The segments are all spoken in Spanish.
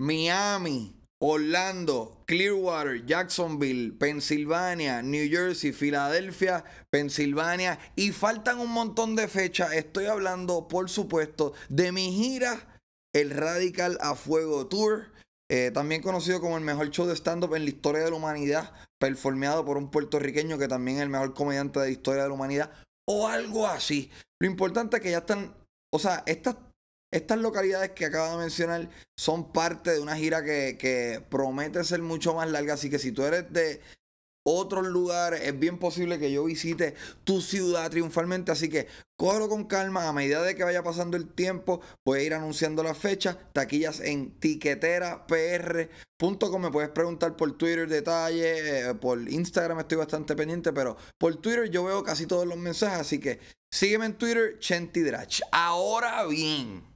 Miami, Orlando, Clearwater, Jacksonville, Pensilvania, New Jersey, Filadelfia, Pensilvania y faltan un montón de fechas. Estoy hablando, por supuesto, de mi gira, el Radical a Fuego Tour. Eh, también conocido como el mejor show de stand-up en la historia de la humanidad, performeado por un puertorriqueño que también es el mejor comediante de la historia de la humanidad, o algo así. Lo importante es que ya están, o sea, estas, estas localidades que acabo de mencionar son parte de una gira que, promete ser mucho más larga, así que si tú eres de otros lugares, es bien posible que yo visite tu ciudad triunfalmente, así que cógelo con calma, a medida de que vaya pasando el tiempo, voy a ir anunciando la fecha, taquillas en tiqueterapr.com, me puedes preguntar por Twitter detalles, eh, por Instagram estoy bastante pendiente, pero por Twitter yo veo casi todos los mensajes, así que sígueme en Twitter, Chentidrach. Ahora bien,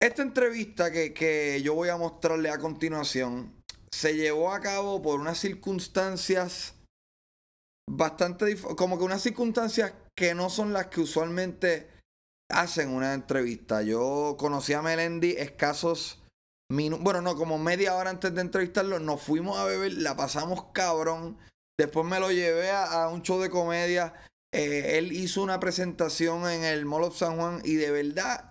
esta entrevista que, que yo voy a mostrarle a continuación, se llevó a cabo por unas circunstancias bastante como que unas circunstancias que no son las que usualmente hacen una entrevista. Yo conocí a Melendi escasos minutos, bueno, no, como media hora antes de entrevistarlo, nos fuimos a beber, la pasamos cabrón. Después me lo llevé a, un show de comedia. Eh, él hizo una presentación en el Mall San Juan y de verdad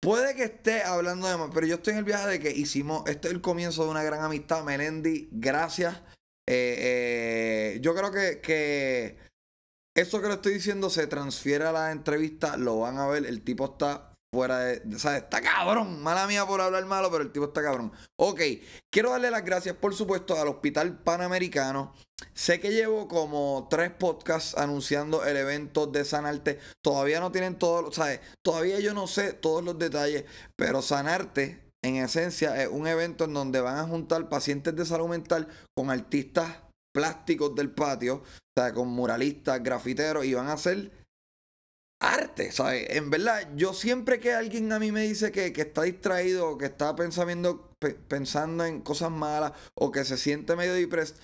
Puede que esté hablando de más, pero yo estoy en el viaje de que hicimos, este es el comienzo de una gran amistad. Melendi, gracias. Eh, eh, yo creo que, que eso que le estoy diciendo se transfiere a la entrevista, lo van a ver, el tipo está fuera de, o está cabrón. Mala mía por hablar malo, pero el tipo está cabrón. Ok, quiero darle las gracias, por supuesto, al Hospital Panamericano. Sé que llevo como tres podcasts anunciando el evento de Sanarte. Todavía no tienen todos, ¿sabes? Todavía yo no sé todos los detalles, pero Sanarte, en esencia, es un evento en donde van a juntar pacientes de salud mental con artistas plásticos del patio, o sea, con muralistas, grafiteros, y van a hacer arte, ¿sabes? En verdad, yo siempre que alguien a mí me dice que, está distraído o que está pensando, pensando en cosas malas o que se siente medio depresivo,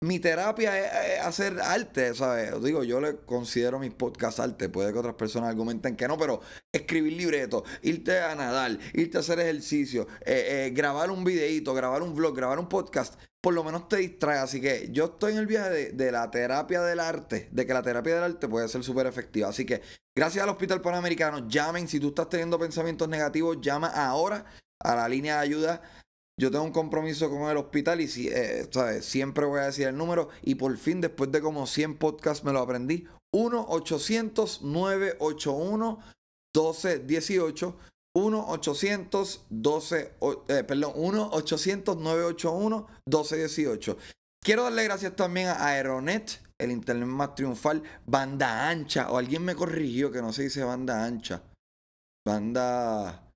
mi terapia es, hacer arte, ¿sabes? Digo, yo le considero mis podcasts arte. Puede que otras personas argumenten que no, pero escribir libretos, irte a nadar, irte a hacer ejercicio, eh, eh, grabar un videito, grabar un vlog, grabar un podcast, por lo menos te distrae. Así que yo estoy en el viaje de, de la terapia del arte, de que la terapia del arte puede ser súper efectiva. Así que gracias al Hospital Panamericano, llamen. Si tú estás teniendo pensamientos negativos, llama ahora a la línea de ayuda yo tengo un compromiso con el hospital y si, eh, siempre voy a decir el número. Y por fin, después de como 100 podcasts, me lo aprendí. 1-800-981-1218. 1-800-12, eh, perdón, 1-800-981-1218. Quiero darle gracias también a Aeronet, el internet más triunfal, banda ancha, o alguien me corrigió que no se dice banda ancha, banda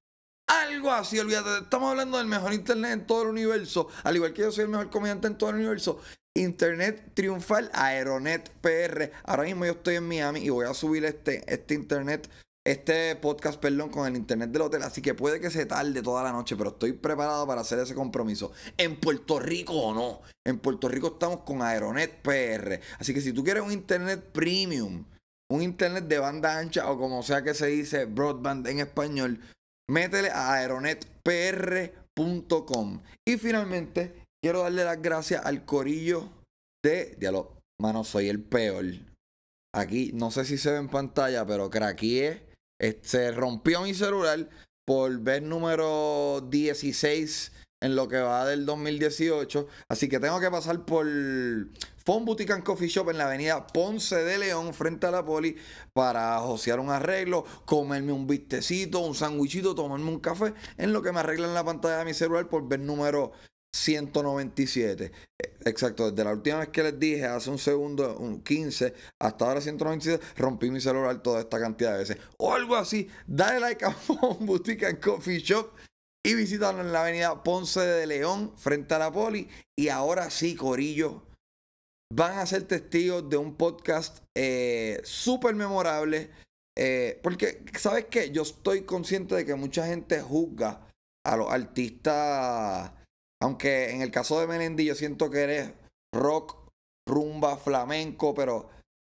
algo así, olvídate. Estamos hablando del mejor internet en todo el universo. Al igual que yo soy el mejor comediante en todo el universo. Internet triunfal Aeronet PR. Ahora mismo yo estoy en Miami y voy a subir este, este internet, este podcast, perdón, con el internet del hotel. Así que puede que se tarde toda la noche, pero estoy preparado para hacer ese compromiso. En Puerto Rico o no. En Puerto Rico estamos con Aeronet PR. Así que si tú quieres un internet premium, un internet de banda ancha o como sea que se dice broadband en español, métele a aeronetpr.com. Y finalmente, quiero darle las gracias al corillo de Diálogo. Mano, soy el peor. Aquí, no sé si se ve en pantalla, pero craqueé. Se rompió mi celular por ver número 16 en lo que va del 2018. Así que tengo que pasar por Fon Boutique and Coffee Shop en la avenida Ponce de León, frente a la poli, para josear un arreglo, comerme un vistecito, un sandwichito, tomarme un café, en lo que me arreglan la pantalla de mi celular por ver número 197. Eh, exacto, desde la última vez que les dije, hace un segundo, un 15, hasta ahora 197, rompí mi celular toda esta cantidad de veces. O algo así. Dale like a Fon Boutique and Coffee Shop y visítanos en la avenida Ponce de León, frente a la Poli. Y ahora sí, Corillo, van a ser testigos de un podcast eh, súper memorable. Eh, porque, ¿sabes qué? Yo estoy consciente de que mucha gente juzga a los artistas. Aunque en el caso de Melendi, yo siento que eres rock, rumba, flamenco, pero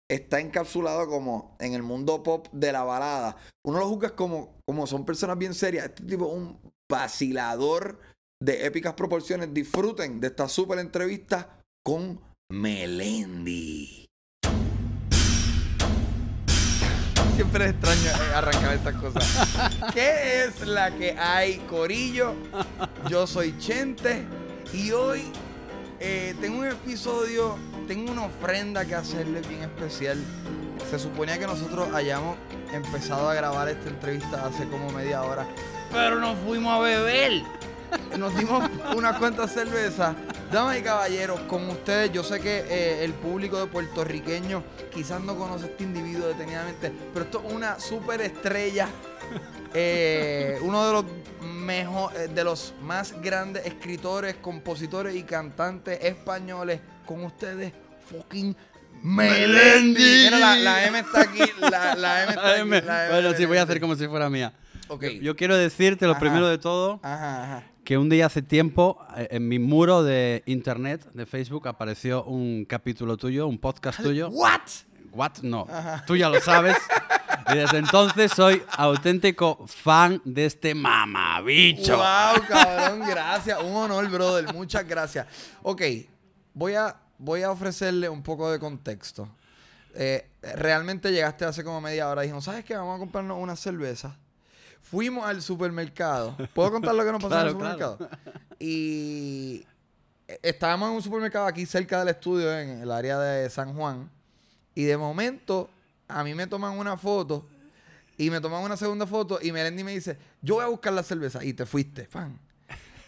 está encapsulado como en el mundo pop de la balada. Uno lo juzga como, como son personas bien serias. Este tipo un vacilador de épicas proporciones. Disfruten de esta súper entrevista con Melendi. Siempre es extraño eh, arrancar estas cosas. ¿Qué es la que hay, Corillo? Yo soy Chente y hoy eh, tengo un episodio, tengo una ofrenda que hacerle bien especial. Se suponía que nosotros hayamos empezado a grabar esta entrevista hace como media hora, pero nos fuimos a beber. Nos dimos unas cuantas cervezas. Damas y caballeros, con ustedes, yo sé que eh, el público de puertorriqueño quizás no conoce a este individuo detenidamente, pero esto es una super estrella. Eh, uno de los mejor, eh, de los más grandes escritores, compositores y cantantes españoles. Con ustedes, fucking Melendi. Mira, la, la M está aquí. La, la M está aquí. M. la M Bueno, sí, voy a hacer como si fuera mía. Ok. Yo, yo quiero decirte lo Ajá. primero de todo, Ajá, ajá. que un día hace tiempo eh, en mi muro de internet, de Facebook, apareció un capítulo tuyo, un podcast tuyo. ¿What? What? No. Tú ya lo sabes. Y desde entonces soy auténtico fan de este mamabicho. Wow, cabrón, gracias. Un honor, brother. Muchas gracias. Ok, voy a, voy a ofrecerle un poco de contexto. Eh, realmente llegaste hace como media hora y dijimos, ¿sabes qué? Vamos a comprarnos una cerveza. Fuimos al supermercado. ¿Puedo contar lo que nos pasó en el Claro, claro. supermercado? Y eh, estábamos en un supermercado aquí cerca del estudio, en el área de San Juan. Y de momento, a mí me toman una foto y me toman una segunda foto y Melendi me dice, yo voy a buscar la cerveza. Y te fuiste, fan.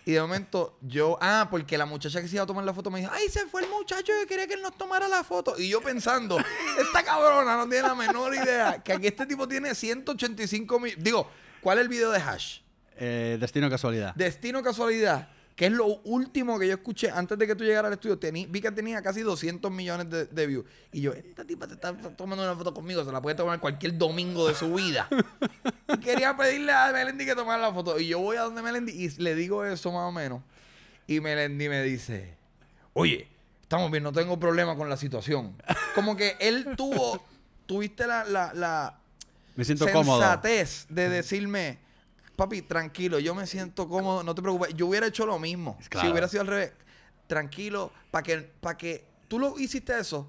Y de momento yo, ah, porque la muchacha que se iba a tomar la foto me dijo, ay, se fue el muchacho que quería que él nos tomara la foto. Y yo pensando, esta cabrona no tiene la menor idea que aquí este tipo tiene 185 mil. Digo, ¿cuál es el video de Hash? Eh, destino casualidad. Destino Casualidad, que es lo último que yo escuché antes de que tú llegaras al estudio. Tení- vi que tenía casi 200 millones de, de views. Y yo, esta tipa te está tomando una foto conmigo, se la puede tomar cualquier domingo de su vida. y quería pedirle a Melendi que tomara la foto. Y yo voy a donde Melendi y le digo eso más o menos. Y Melendi me dice, oye, estamos bien, no tengo problema con la situación. Como que él tuvo, tuviste la, la, la Me siento cómodo. sensatez de decirme, papi, tranquilo, yo me siento cómodo, no te preocupes. Yo hubiera hecho lo mismo. Claro. Si hubiera sido al revés, tranquilo, para que, para que tú lo hiciste eso,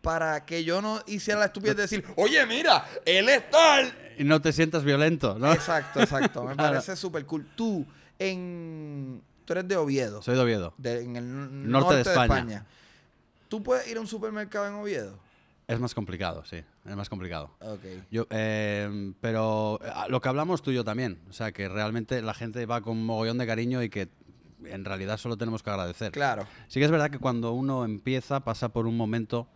para que yo no hiciera la estupidez de decir, oye, mira, él está. al-". Y no te sientas violento, ¿no? Exacto, exacto. Me Claro. parece súper cool. Tú, en. Tú eres de Oviedo, Soy de Oviedo. de- en el Norte norte, de de, España. España. ¿Tú puedes ir a un supermercado en Oviedo? Es más complicado, sí. Es más complicado. Ok. Yo, eh, pero eh, lo que hablamos tú y yo también. O sea, que realmente la gente va con mogollón de cariño y que en realidad solo tenemos que agradecer. Claro. Sí que es verdad que cuando uno empieza pasa por un momento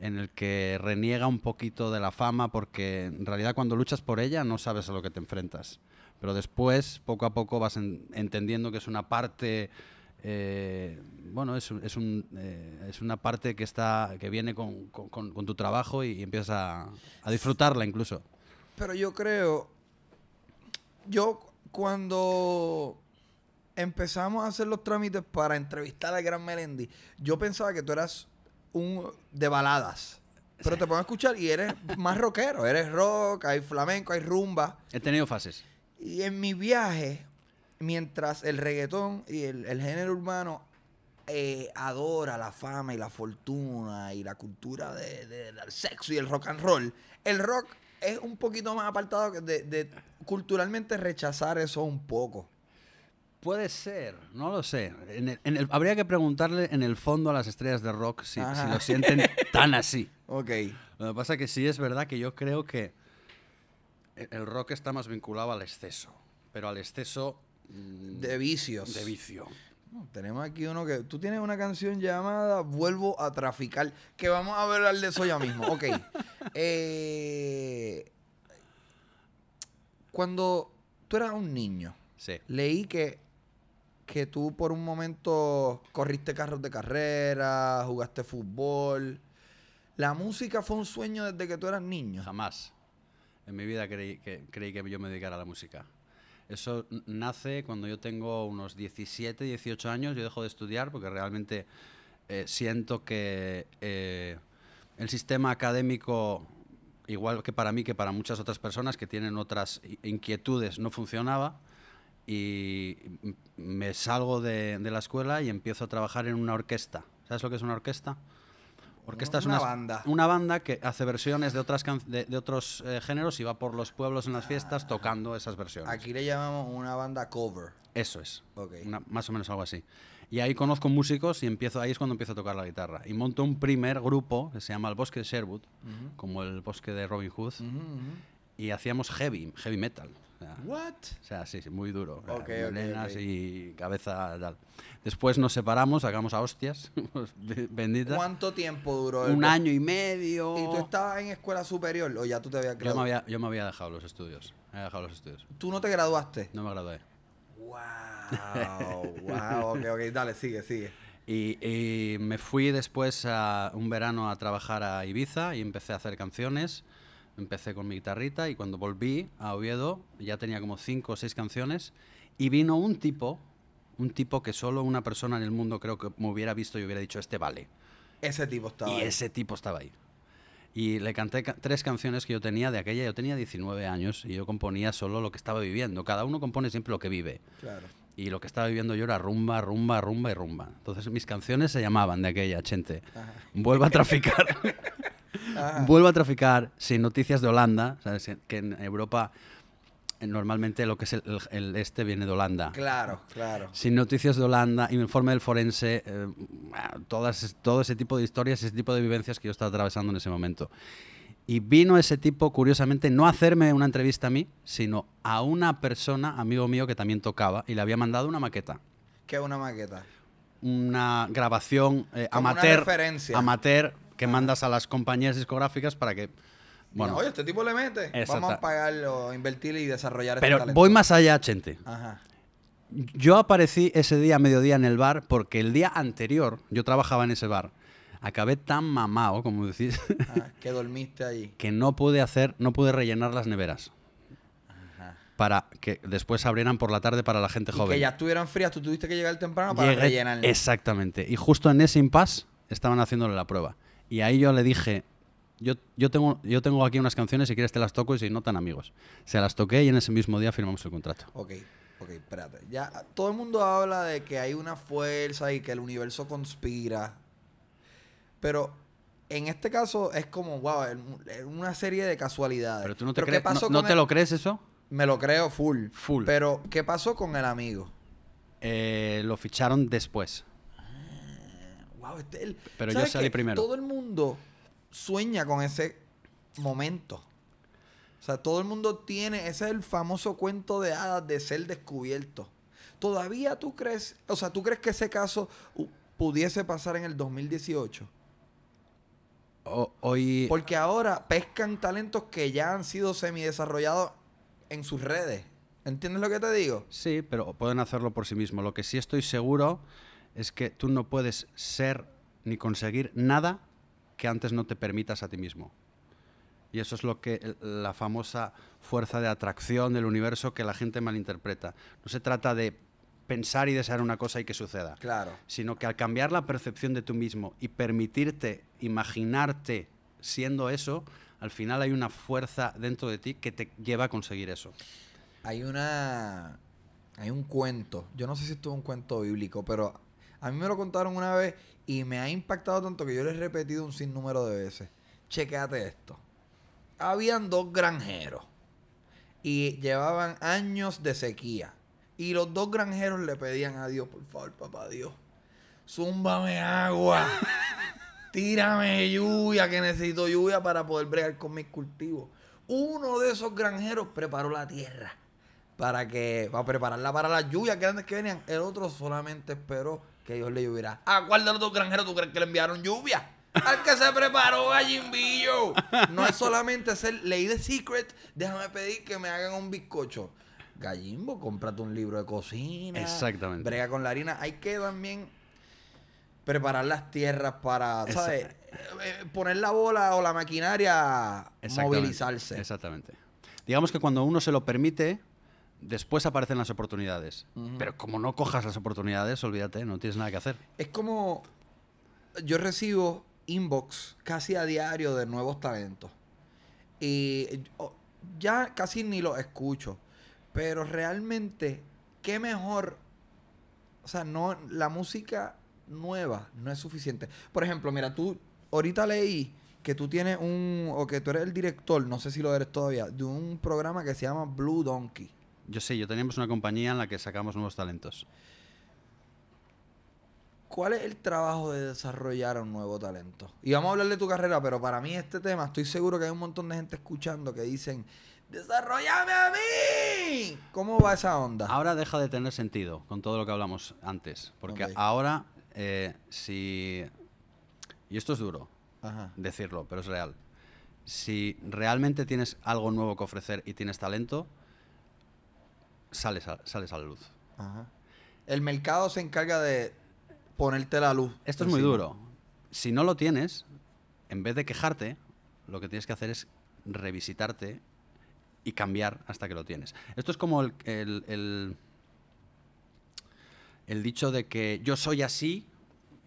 en el que reniega un poquito de la fama porque en realidad cuando luchas por ella no sabes a lo que te enfrentas. Pero después, poco a poco, vas en- entendiendo que es una parte... eh, bueno, es, es, un, eh, es una parte que está que viene con, con- con- tu trabajo y, empiezas a, a disfrutarla incluso. Pero yo creo, yo cuando empezamos a hacer los trámites para entrevistar al gran Melendi, yo pensaba que tú eras un de baladas. Pero te a escuchar y eres más rockero. Eres rock, hay flamenco, hay rumba. He tenido fases. Y en mi viaje, mientras el reggaetón y el, el género urbano eh, adora la fama y la fortuna y la cultura de- de- del sexo y el rock and roll, el rock es un poquito más apartado de, de culturalmente rechazar eso un poco. Puede ser, no lo sé. En el- en el- habría que preguntarle en el fondo a las estrellas de rock si, lo sienten tan así. Ok. Lo que pasa es que sí es verdad que yo creo que el rock está más vinculado al exceso, pero al exceso De vicios. de vicio. No, Tenemos aquí uno que. Tú tienes una canción llamada Vuelvo a traficar. Que vamos a hablar de eso ya mismo. Ok. Eh, cuando tú eras un niño, Sí. leí que, que tú por un momento corriste carros de carrera, jugaste fútbol. La música fue un sueño desde que tú eras niño. Jamás en mi vida creí que, creí que yo me dedicara a la música. Eso nace cuando yo tengo unos 17, 18 años. Yo dejo de estudiar porque realmente eh, siento que eh, el sistema académico, igual que para mí que para muchas otras personas que tienen otras inquietudes, no funcionaba. y me salgo de, de la escuela y empiezo a trabajar en una orquesta. ¿Sabes lo que es una orquesta? Orquesta es Una una, banda. una banda que hace versiones de, otras de, de otros eh, géneros y va por los pueblos en las fiestas tocando esas versiones. Aquí le llamamos una banda cover. Eso es. Ok. Una- más o menos algo así. Y ahí conozco músicos y empiezo ahí es cuando empiezo a tocar la guitarra. Y monto un primer grupo que se llama El Bosque de Sherwood, como el bosque de Robin Hood. Y hacíamos heavy, heavy metal. O sea, What? o sea, sí, sí, muy duro. Ok, ok, Melenas ok. y cabeza tal. Después nos separamos, sacamos a hostias, bendita. ¿Cuánto tiempo duró el Un bos- año y medio. ¿Y tú estabas en escuela superior o ya tú te habías yo, me graduado? había, yo me había dejado los estudios. Me había dejado los estudios. ¿Tú no te graduaste? No me gradué. Wow, wow, ok, ok, dale, sigue, sigue. Y, y me fui después a un verano a trabajar a Ibiza y empecé a hacer canciones. Empecé con mi guitarrita y cuando volví a Oviedo ya tenía como cinco o seis canciones y vino un tipo, un tipo que solo una persona en el mundo creo que me hubiera visto y hubiera dicho, este vale. Ese tipo estaba y ahí. ese tipo estaba ahí. Y le canté ca- tres canciones que yo tenía de aquella, yo tenía 19 años y yo componía solo lo que estaba viviendo. Cada uno compone siempre lo que vive. Claro. Y lo que estaba viviendo yo era rumba, rumba, rumba y rumba. Entonces mis canciones se llamaban de aquella, Chente. Ajá. Vuelvo a traficar. Vuelvo a traficar sin noticias de Holanda. ¿sabes? Que en Europa eh, normalmente lo que es el, el- el este viene de Holanda. Claro, claro. Sin noticias de Holanda, informe del forense, eh, todas, todo ese tipo de historias, ese tipo de vivencias que yo estaba atravesando en ese momento. Y vino ese tipo, curiosamente, no a hacerme una entrevista a mí, sino a una persona, amigo mío, que también tocaba, y le había mandado una maqueta, ¿Qué es una maqueta? una grabación eh, Como una amateur, referencia. amateur que mandas a las compañías discográficas para que... Bueno, Oye, este tipo le mete. Vamos a pagarlo, invertir y desarrollar este pero talento. voy más allá, Chente. Ajá. Yo aparecí ese día a mediodía en el bar porque el día anterior, yo trabajaba en ese bar, acabé tan mamado, como decís, Ajá, que dormiste allí. que no pude hacer, no pude rellenar las neveras para que después abrieran por la tarde para la gente Y joven. que ya estuvieran frías, tú tuviste que llegar temprano para Llegué- rellenar. Exactamente. Y justo en ese impasse estaban haciéndole la prueba. Y ahí yo le dije, yo, yo, tengo, yo tengo aquí unas canciones, si quieres te las toco y si no tan amigos. Se las toqué y en ese mismo día firmamos el contrato. Ok, ok, espérate. Ya todo el mundo habla de que hay una fuerza y que el universo conspira. Pero en este caso es como, wow, una serie de casualidades. Pero tú no te, ¿qué crees, no, no te el- lo crees eso? Me lo creo full. Full. Pero, ¿qué pasó con el amigo? Eh, lo ficharon después. Wow, este es el- Pero yo ¿sabes salí primero. Todo el mundo sueña con ese momento. O sea, todo el mundo tiene, ese es el famoso cuento de hadas de ser descubierto. ¿Todavía tú crees, o sea, tú crees que ese caso pudiese pasar en el 2018? O- hoy, Porque ahora pescan talentos que ya han sido semidesarrollados en sus redes. ¿Entiendes lo que te digo? Sí, pero pueden hacerlo por sí mismos. Lo que sí estoy seguro es que tú no puedes ser ni conseguir nada que antes no te permitas a ti mismo. Y eso es lo que el- la famosa fuerza de atracción del universo que la gente malinterpreta. No se trata de pensar y desear una cosa y que suceda, Claro. sino que al cambiar la percepción de tú mismo y permitirte imaginarte siendo eso, al final hay una fuerza dentro de ti que te lleva a conseguir eso. Hay una. Hay un cuento. Yo no sé si esto es un cuento bíblico, pero a mí me lo contaron una vez y me ha impactado tanto que yo lo he repetido un sinnúmero de veces. Chequéate esto. Habían dos granjeros y llevaban años de sequía. Y los dos granjeros le pedían a Dios, por favor, papá Dios, zúmbame agua. Tírame lluvia, que necesito lluvia para poder bregar con mis cultivos. Uno de esos granjeros preparó la tierra para que para prepararla para las lluvias grandes que venían. El otro solamente esperó que Dios le lloviera. ¿A cuál de los dos granjeros tú crees que le enviaron lluvia? Al que se preparó gallimbillo. No es solamente ser ley de secret. Déjame pedir que me hagan un bizcocho. Gallimbo, cómprate un libro de cocina. Exactamente. Brega con la harina. Hay que también preparar las tierras para, ¿sabes? Eh, eh, Poner la bola o la maquinaria a Exactamente, movilizarse. Exactamente. Digamos que cuando uno se lo permite, después aparecen las oportunidades. Ujú. Pero como no cojas las oportunidades, olvídate, no tienes nada que hacer. Es como yo recibo inbox casi a diario de nuevos talentos. Y ya casi ni los escucho. Pero realmente qué mejor. O sea, no, la música nueva no es suficiente. Por ejemplo, mira, tú ahorita leí que tú tienes un, o que tú eres el director, no sé si lo eres todavía, de un programa que se llama Blue Donkey. Yo sé, yo teníamos una compañía en la que sacamos nuevos talentos. ¿Cuál es el trabajo de desarrollar un nuevo talento? Y vamos a hablar de tu carrera, pero para mí este tema, estoy seguro que hay un montón de gente escuchando que dicen, ¡Desarrollame a mí! ¿Cómo va esa onda? Ahora deja de tener sentido con todo lo que hablamos antes. Porque ahora, eh, si. Y esto es duro Ajá. decirlo, pero es real. Si realmente tienes algo nuevo que ofrecer y tienes talento, sales a, sales a la luz. Ajá. El mercado se encarga de ponerte la luz. Esto es muy duro. Si no lo tienes, en vez de quejarte, lo que tienes que hacer es revisitarte y cambiar hasta que lo tienes. Esto es como el, el- el- el dicho de que yo soy así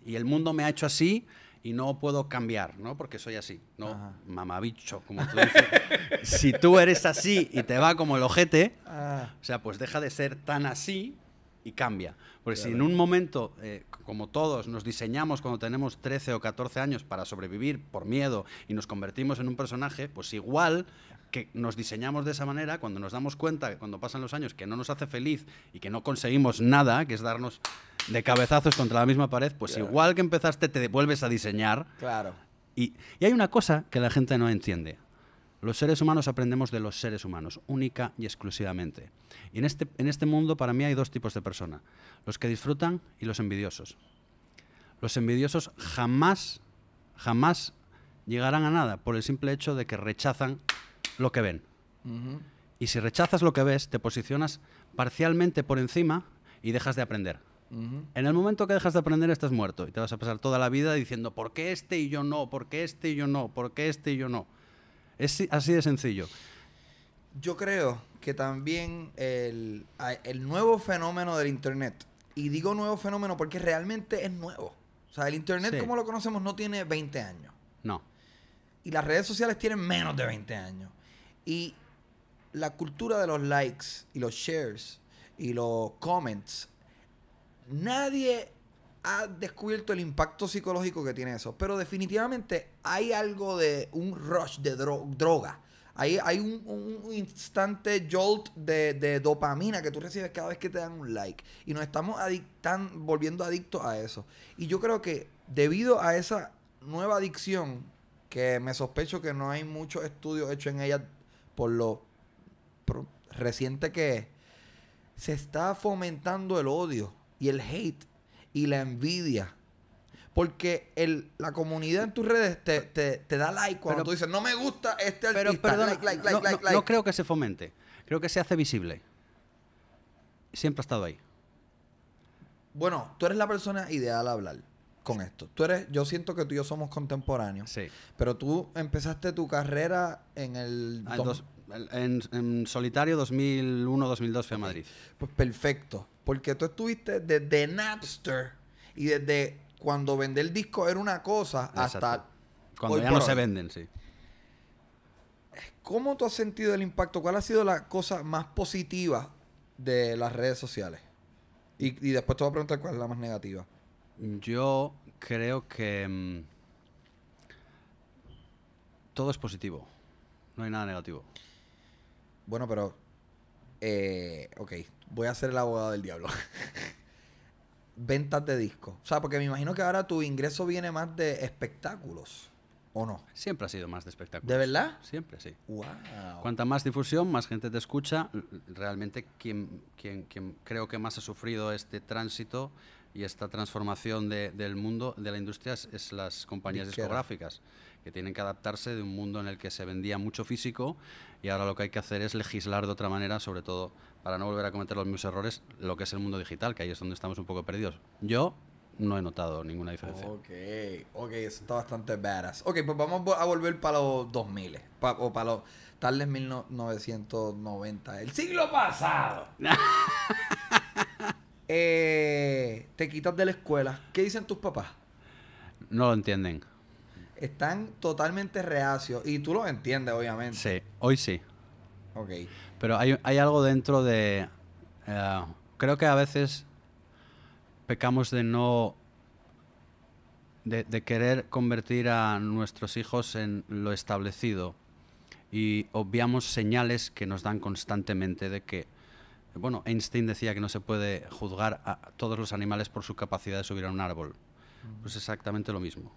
y el mundo me ha hecho así y no puedo cambiar, ¿no? Porque soy así. No, Ajá. mamabicho, como tú dices. si tú eres así y te va como el ojete, Ah, o sea, pues deja de ser tan así y cambia. Porque si en un momento, eh, como todos, nos diseñamos cuando tenemos 13 o 14 años para sobrevivir por miedo y nos convertimos en un personaje, pues igual que nos diseñamos de esa manera, cuando nos damos cuenta, cuando pasan los años, que no nos hace feliz y que no conseguimos nada, que es darnos de cabezazos contra la misma pared, pues Claro. igual que empezaste te vuelves a diseñar claro. y, y hay una cosa que la gente no entiende. Los seres humanos aprendemos de los seres humanos, única y exclusivamente. Y en este, en este mundo para mí hay dos tipos de personas, los que disfrutan y los envidiosos. Los envidiosos jamás, jamás llegarán a nada por el simple hecho de que rechazan lo que ven. Y si rechazas lo que ves, te posicionas parcialmente por encima y dejas de aprender. En el momento que dejas de aprender estás muerto y te vas a pasar toda la vida diciendo ¿por qué este y yo no? ¿por qué este y yo no? ¿por qué este y yo no? Es así de sencillo. Yo creo que también el, el nuevo fenómeno del Internet, y digo nuevo fenómeno porque realmente es nuevo. O sea, el Internet Sí. como lo conocemos no tiene 20 años. No. Y las redes sociales tienen menos de 20 años. Y la cultura de los likes y los shares y los comments, nadie ha descubierto el impacto psicológico que tiene eso. Pero definitivamente hay algo de un rush de dro- droga. Hay, hay un, un instante jolt de, de dopamina que tú recibes cada vez que te dan un like. Y nos estamos adictan, volviendo adictos a eso. Y yo creo que debido a esa nueva adicción, que me sospecho que no hay muchos estudios hechos en ella por lo pro- reciente que es, se está fomentando el odio y el hate y la envidia. Porque el, la comunidad en tus redes te, te- te da like cuando Pero- tú dices, no me gusta este artista. Pero perdona, like, like, no, like, no- like, no like". creo que se fomente. Creo que se hace visible. Siempre ha estado ahí. Bueno, tú eres la persona ideal a hablar con esto. Tú eres, yo siento que tú y yo somos contemporáneos. Sí. Pero tú empezaste tu carrera en el... Ah, dos- en, en solitario 2001-2002 fui a Madrid. Pues perfecto. Porque tú estuviste desde Napster y desde cuando vender el disco era una cosa hasta... Cuando ya no se venden, sí. ¿Cómo tú has sentido el impacto? ¿Cuál ha sido la cosa más positiva de las redes sociales? Y, y después te voy a preguntar cuál es la más negativa. Yo creo que mm, todo es positivo. No hay nada negativo. Bueno, pero... Eh, ok, voy a ser el abogado del diablo. Ventas de discos. O sea, porque me imagino que ahora tu ingreso viene más de espectáculos. ¿O no? Siempre ha sido más de espectáculo. ¿De verdad? Siempre, sí. Wow. Cuanta más difusión, más gente te escucha. Realmente quien, quien, quien creo que más ha sufrido este tránsito y esta transformación de- del mundo, de la industria, es, es las compañías discográficas, que tienen que adaptarse de un mundo en el que se vendía mucho físico y ahora lo que hay que hacer es legislar de otra manera, sobre todo para no volver a cometer los mismos errores, lo que es el mundo digital, que ahí es donde estamos un poco perdidos. Yo no he notado ninguna diferencia. Ok, ok, eso está bastante badass. Ok, pues vamos a volver para los 2000, pa- o para los tales 1990, el siglo pasado. Eh, te quitas de la escuela. ¿Qué dicen tus papás? No lo entienden. Están totalmente reacios y tú lo entiendes, obviamente. Sí, hoy sí. Ok. Pero hay, hay algo dentro de... eh, creo que a veces pecamos de no. De, de querer convertir a nuestros hijos en lo establecido y obviamos señales que nos dan constantemente de que, bueno, Einstein decía que no se puede juzgar a todos los animales por su capacidad de subir a un árbol. Pues exactamente lo mismo.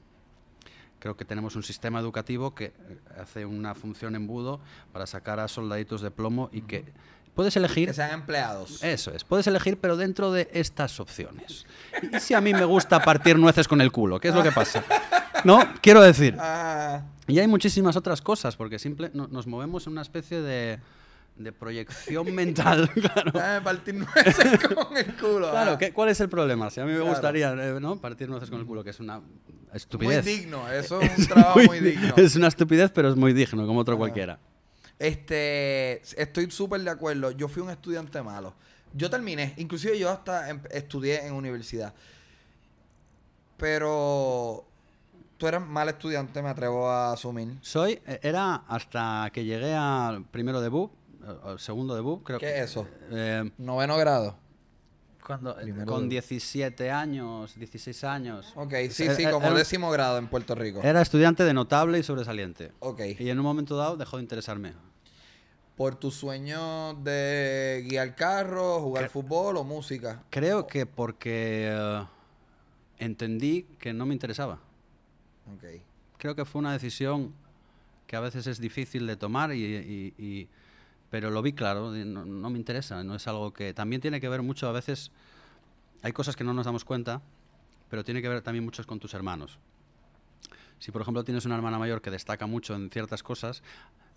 Creo que tenemos un sistema educativo que eh, hace una función embudo para sacar a soldaditos de plomo y que puedes elegir Que sean empleados. eso es, puedes elegir, pero dentro de estas opciones. ¿Y si a mí me gusta partir nueces con el culo? ¿Qué es lo que pasa? No, quiero decir. Ah, Y hay muchísimas otras cosas, porque simple, no- nos movemos en una especie de, de proyección mental. Claro, déjame partir nueces con el culo. claro ah. ¿qué- ¿cuál es el problema? Si a mí me Claro. gustaría eh, ¿no? partir nueces con el culo, que es una Muy estupidez. digno, eso es un trabajo muy, digno. Es una estupidez, pero es muy digno, como otro Ajá. cualquiera. Este, estoy súper de acuerdo. Yo fui un estudiante malo. Yo terminé, inclusive yo hasta em- estudié en universidad. Pero tú eras mal estudiante, me atrevo a asumir. Soy, eh, era hasta que llegué al primero de BUP, al segundo de BUP, creo ¿Qué que. es eso? eh, Noveno grado. cuando, eh, con de- 17 años, 16 años. Ok, sí, Era- sí, como era décimo grado en Puerto Rico. Era estudiante de notable y sobresaliente. Ok. Y en un momento dado dejó de interesarme. ¿Por tu sueño de guiar carro, jugar Cre- fútbol o música? Creo que porque eh, entendí que no me interesaba. Ok. Creo que fue una decisión que a veces es difícil de tomar, y, y- y- pero lo vi claro, no, no me interesa, no es algo que... También tiene que ver mucho, a veces hay cosas que no nos damos cuenta, pero tiene que ver también mucho con tus hermanos. Si por ejemplo tienes una hermana mayor que destaca mucho en ciertas cosas,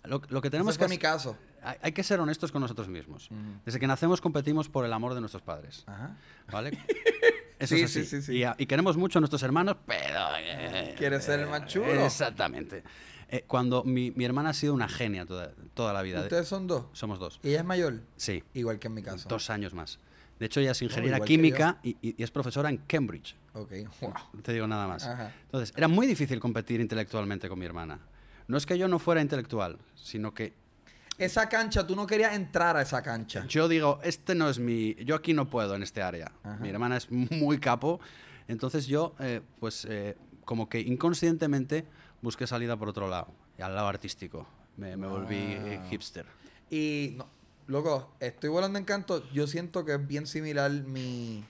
lo, lo que tenemos Ese fue que mi caso. hay, hay que ser honestos con nosotros mismos. Ujú. Desde que nacemos competimos por el amor de nuestros padres, Ajá. ¿vale? Eso Sí, es así. sí, sí, sí. Y, a- y queremos mucho a nuestros hermanos, pero... eh, ¿Quieres ser el más chulo? Exactamente. Eh, cuando mi, mi hermana ha sido una genia toda, toda la vida. ¿Ustedes son dos? Somos dos. ¿Y ella es mayor? Sí, Igual que en mi caso. dos años más. De hecho, ella es ingeniera química y, y- y es profesora en Cambridge. Ok. Wow. No te digo nada más. Ajá. Entonces, era muy difícil competir intelectualmente con mi hermana. No es que yo no fuera intelectual, sino que Esa cancha, tú no querías entrar a esa cancha. yo digo, este no es mi... Yo aquí no puedo en este área. Ajá. Mi hermana es muy capo. Entonces yo, eh, pues, eh, como que inconscientemente busqué salida por otro lado, y al lado artístico. Me, me volví eh, Wow. hipster. Y, no, loco, estoy volando en canto. Yo siento que es bien similar mi,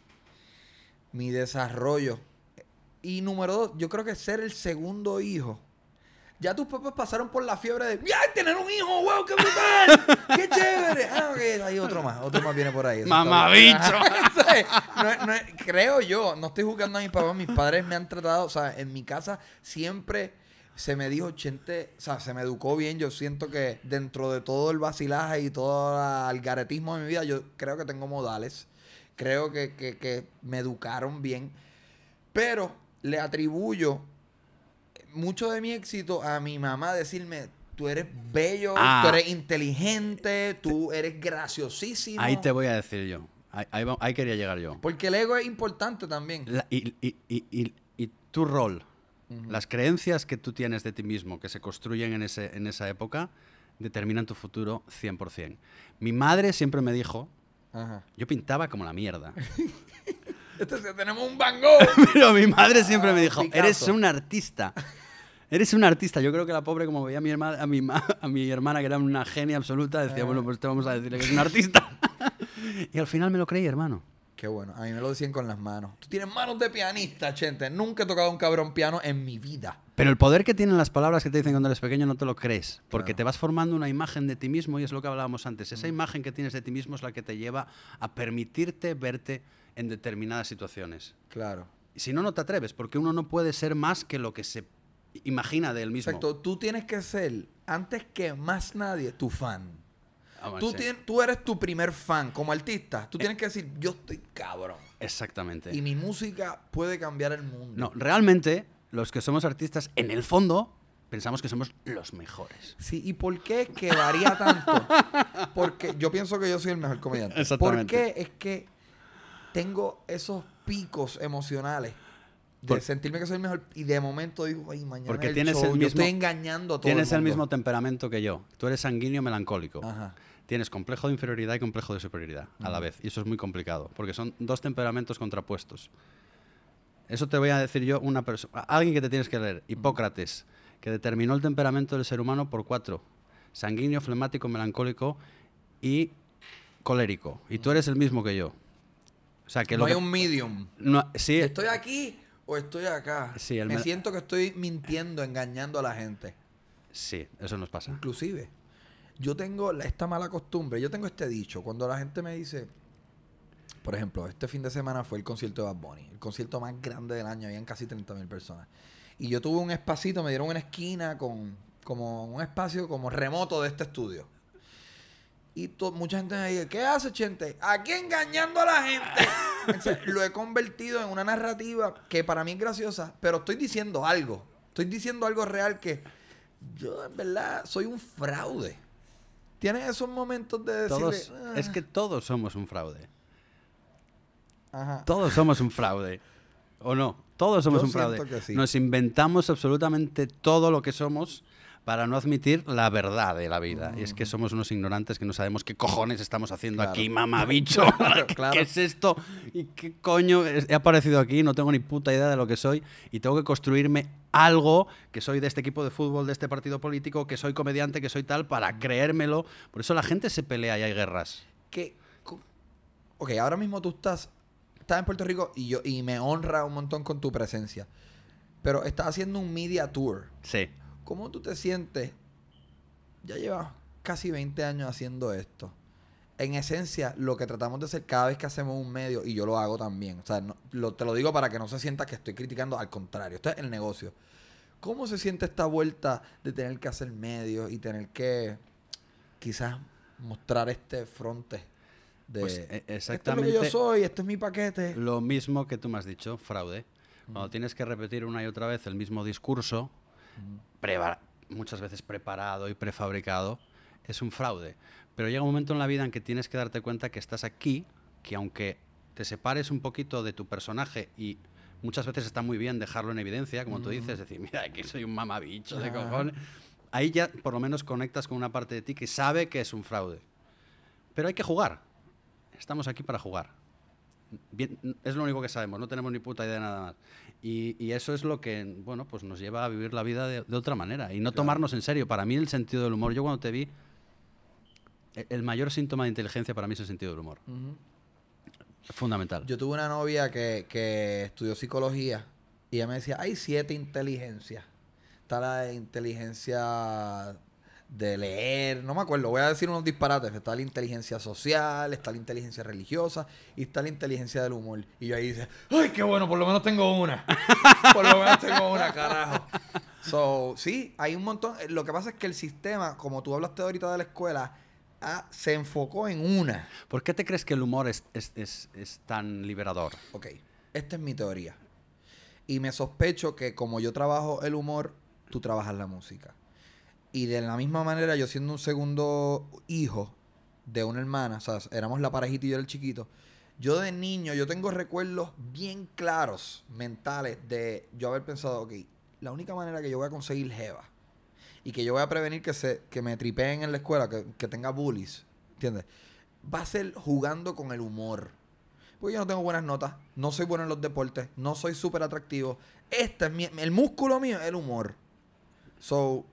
mi desarrollo. Y número dos, yo creo que ser el segundo hijo. Ya tus papás pasaron por la fiebre de ¡Ya, tener un hijo! ¡Wow, qué brutal! ¡Qué chévere! Ah, ok, hay otro más. Otro más viene por ahí. ¡Mamabicho! No creo yo, no estoy juzgando a mis papás. Mis padres me han tratado, o sea, en mi casa siempre se me dijo, o sea, se me educó bien. Yo siento que dentro de todo el vacilaje y todo el algaretismo de mi vida, yo creo que tengo modales. Creo que, que- que me educaron bien. Pero le atribuyo mucho de mi éxito a mi mamá decirme, tú eres bello, Ah. tú eres inteligente, tú eres graciosísimo. Ahí te voy a decir yo. Ahí, ahí quería llegar yo. Porque el ego es importante también. La- y- y- y- y tu rol, las creencias que tú tienes de ti mismo, que se construyen en, ese, en esa época, determinan tu futuro 100%. Mi madre siempre me dijo, Ajá. yo pintaba como la mierda. Entonces tenemos un Van Gogh. Pero mi madre siempre me Ah, dijo, Picasso. eres un artista. Eres un artista. Yo creo que la pobre, como veía a mi, hermana, a mi, a mi hermana, que era una genia absoluta, decía, bueno, pues te vamos a decirle que es un artista. y al final me lo creí, hermano. Qué bueno. A mí me lo decían con las manos. Tú tienes manos de pianista, Chente. Nunca he tocado un cabrón piano en mi vida. Pero el poder que tienen las palabras que te dicen cuando eres pequeño no te lo crees, porque Claro. te vas formando una imagen de ti mismo y es lo que hablábamos antes. Esa imagen que tienes de ti mismo es la que te lleva a permitirte verte en determinadas situaciones. Claro. Si no, no te atreves, porque uno no puede ser más que lo que se imagina de él mismo. Exacto. Tú tienes que ser, antes que más nadie, tu fan. Tú, tú eres tu primer fan como artista. Tú tienes que decir, yo estoy cabrón. Exactamente. Y mi música puede cambiar el mundo. No, realmente, los que somos artistas, en el fondo, pensamos que somos los mejores. Sí, ¿y por qué es que varía tanto? Porque yo pienso que yo soy el mejor comediante. ¿Por Exactamente. qué es que tengo esos picos emocionales De Por- sentirme que soy el mejor. Y de momento digo, ay, mañana Porque el tienes show, el yo mismo- estoy engañando a todo Tienes el, mundo. mismo temperamento que yo. Tú eres sanguíneo melancólico. Ajá. Tienes complejo de inferioridad y complejo de superioridad a la vez. Y eso es muy complicado, porque son dos temperamentos contrapuestos. Eso te voy a decir yo, una persona, alguien que te tienes que leer, Hipócrates, que determinó el temperamento del ser humano por cuatro: sanguíneo, flemático, melancólico y colérico. Y tú eres el mismo que yo. O sea, que no lo hay que- un medium. no- sí, ¿Estoy aquí o estoy acá? Sí, Me siento que estoy mintiendo, engañando a la gente. sí, eso nos pasa. Inclusive, yo tengo la- esta mala costumbre, yo tengo este dicho, cuando la gente me dice, por ejemplo, este fin de semana fue el concierto de Bad Bunny, el concierto más grande del año, habían casi 30 mil personas. Y yo tuve un espacito, me dieron una esquina con como un espacio como remoto de este estudio. Y to- mucha gente me dice, ¿qué hace, Chente? Aquí engañando a la gente. Entonces, lo he convertido en una narrativa que para mí es graciosa, pero estoy diciendo algo. Estoy diciendo algo real que yo en verdad soy un fraude. Tienes esos momentos de decirle, Todos, "Ah". es que todos somos un fraude. Ajá. Todos somos un fraude. ¿O no? Todos somos Yo un fraude. sí. Nos inventamos absolutamente todo lo que somos para no admitir la verdad de la vida. Y es que somos unos ignorantes que no sabemos qué cojones estamos haciendo Claro. aquí, mamabicho. Claro, ¿Qué, claro. qué es esto? ¿Y qué coño he aparecido aquí? No tengo ni puta idea de lo que soy y tengo que construirme algo que soy de este equipo de fútbol, de este partido político, que soy comediante, que soy tal, para creérmelo. Por eso la gente se pelea y hay guerras. co- ok ahora mismo tú estás estás en Puerto Rico y yo y me honra un montón con tu presencia pero estás haciendo un media tour Sí. ¿Cómo tú te sientes? ya llevas casi 20 años haciendo esto en esencia lo que tratamos de hacer cada vez que hacemos un medio y yo lo hago también o sea no- lo- te lo digo para que no se sienta que estoy criticando al contrario esto es el negocio ¿cómo se siente esta vuelta de tener que hacer medios y tener que quizás mostrar este fronte de Pues, e- esto es lo exactamente. que yo soy, este es mi paquete. Lo mismo que tú me has dicho, fraude. Cuando tienes que repetir una y otra vez el mismo discurso, muchas veces preparado y prefabricado, es un fraude. Pero llega un momento en la vida en que tienes que darte cuenta que estás aquí, que aunque te separes un poquito de tu personaje y muchas veces está muy bien dejarlo en evidencia, como tú dices, decir, mira, aquí soy un mamabicho de cojones. Ahí ya por lo menos conectas con una parte de ti que sabe que es un fraude. Pero hay que jugar. Estamos aquí para jugar. Bien, es lo único que sabemos, no tenemos ni puta idea de nada más. Y, y eso es lo que, bueno, pues nos lleva a vivir la vida de, de otra manera y no tomarnos en serio. Para mí el sentido del humor, yo cuando te vi, e- el mayor síntoma de inteligencia para mí es el sentido del humor. Fundamental. Yo tuve una novia que, que estudió psicología y ella me decía, hay siete inteligencias. Está la inteligencia de leer, no me acuerdo, voy a decir unos disparates. Está la inteligencia social, está la inteligencia religiosa y está la inteligencia del humor. Y yo ahí dice, ¡ay, qué bueno! Por lo menos tengo una. por lo menos tengo una, carajo. So, sí, hay un montón. eh, Lo que pasa es que el sistema, como tú hablaste ahorita de la escuela, ah, se enfocó en una. ¿Por qué te crees que el humor es, es- es- es tan liberador? Ok, esta es mi teoría. Y me sospecho que como yo trabajo el humor, tú trabajas la música. Y de la misma manera, yo siendo un segundo hijo de una hermana, o sea, éramos la parejita y yo era el chiquito, yo de niño, yo tengo recuerdos bien claros, mentales, de yo haber pensado, ok, la única manera que yo voy a conseguir jeva y que yo voy a prevenir que, se, que me tripeen en la escuela, que, que tenga bullies, ¿entiendes? Va a ser jugando con el humor. Porque yo no tengo buenas notas, no soy bueno en los deportes, no soy súper atractivo. Este es mi, el músculo mío es el humor. So,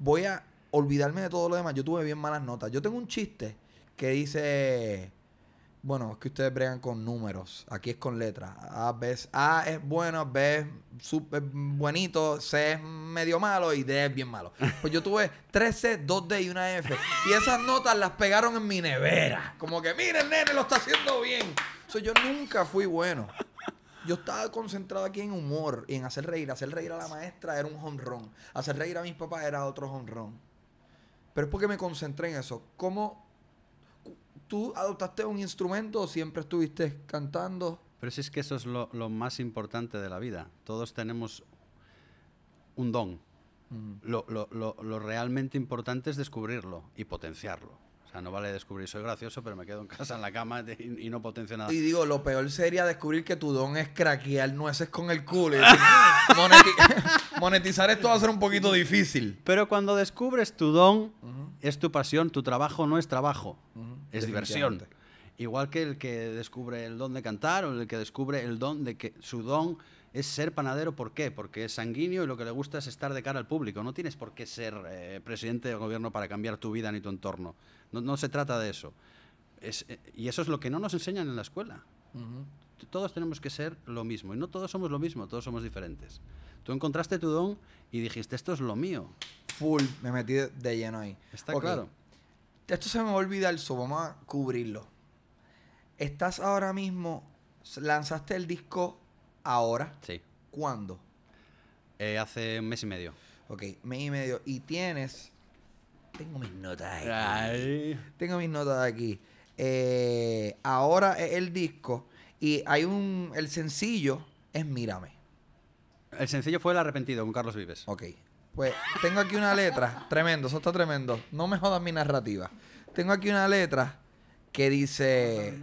voy a olvidarme de todo lo demás. Yo tuve bien malas notas. Yo tengo un chiste que dice, bueno, es que ustedes bregan con números. Aquí es con letras. A, A es bueno, B es súper buenito, C es medio malo y D es bien malo. Pues yo tuve 3 C, 2 D y una F. Y esas notas las pegaron en mi nevera. Como que, miren, nene, lo está haciendo bien. So, yo nunca fui bueno. Yo estaba concentrado aquí en humor y en hacer reír. Hacer reír a la maestra era un honrón. Hacer reír a mis papás era otro honrón. Pero es porque me concentré en eso. ¿Cómo tú adoptaste un instrumento o siempre estuviste cantando? Pero si es que eso es lo, lo más importante de la vida. Todos tenemos un don. Lo, lo- lo- lo realmente importante es descubrirlo y potenciarlo. O sea, no vale descubrir soy gracioso, pero me quedo en casa en la cama y, y no potencio nada. Y digo, lo peor sería descubrir que tu don es craquear nueces con el culo. y decir, "Mm, moneti- monetizar esto va a ser un poquito difícil. Pero cuando descubres tu don, es tu pasión, tu trabajo no es trabajo, es diversión. Igual que el que descubre el don de cantar o el que descubre el don de que su don es ser panadero. ¿Por qué? Porque es sanguíneo y lo que le gusta es estar de cara al público. No tienes por qué ser eh, presidente del gobierno para cambiar tu vida ni tu entorno. No, no se trata de eso. Es, eh, y eso es lo que no nos enseñan en la escuela. Todos tenemos que ser lo mismo. Y no todos somos lo mismo, todos somos diferentes. Tú encontraste tu don y dijiste, esto es lo mío. Full, me metí de, de lleno ahí. Está claro. Esto se me va a olvidar, so vamos a cubrirlo. Estás ahora mismo, lanzaste el disco ahora. Sí. ¿Cuándo? Eh, hace un mes y medio. Ok, mes y medio. Y tienes. Tengo mis notas aquí. Tengo mis notas aquí. Eh, ahora es el disco. Y hay un. El sencillo es Mírame. El sencillo fue El Arrepentido con Carlos Vives. Ok. Pues tengo aquí una letra. tremendo, eso está tremendo. No me jodas mi narrativa. Tengo aquí una letra que dice.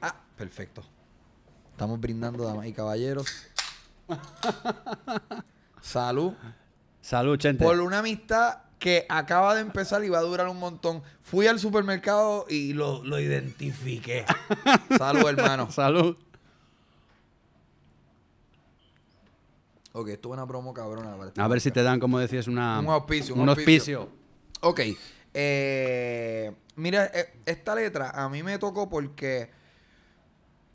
Ah, perfecto. Estamos brindando, damas y caballeros. Salud. Salud, Chente. Por una amistad que acaba de empezar y va a durar un montón. Fui al supermercado y lo, lo identifiqué. Salud, hermano. Salud. Ok, esto es una promo cabrona. A ver si te dan, como decías, una, Un auspicio, un un auspicio. auspicio. Ok. eh, mira, eh, esta letra a mí me tocó porque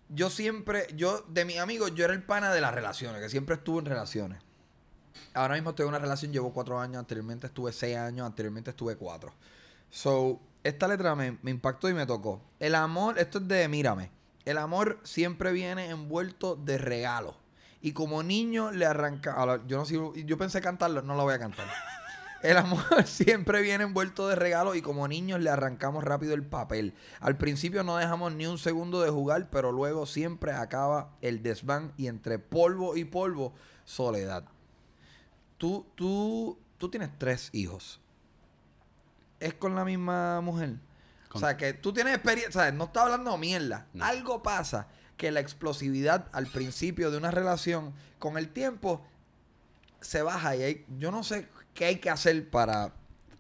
yo siempre, yo de mis amigos, yo era el pana de las relaciones, que siempre estuve en relaciones. Ahora mismo estoy en una relación, llevo cuatro años, anteriormente estuve seis años, anteriormente estuve cuatro. So, esta letra me, impactó y me tocó. El amor, esto es de Mírame. El amor siempre viene envuelto de regalos. Y como niño le arranca. Yo no sé, yo pensé cantarlo, no lo voy a cantar. El amor siempre viene envuelto de regalos y como niños le arrancamos rápido el papel. Al principio no dejamos ni un segundo de jugar, pero luego siempre acaba el desván y entre polvo y polvo, soledad. Tú, tú, tú tienes tres hijos. ¿Es con la misma mujer? Con- O sea, que tú tienes experiencia, ¿sabes? No está hablando mierda. No. Algo pasa que la explosividad al principio de una relación, con el tiempo, se baja y hay, yo no sé qué hay que hacer para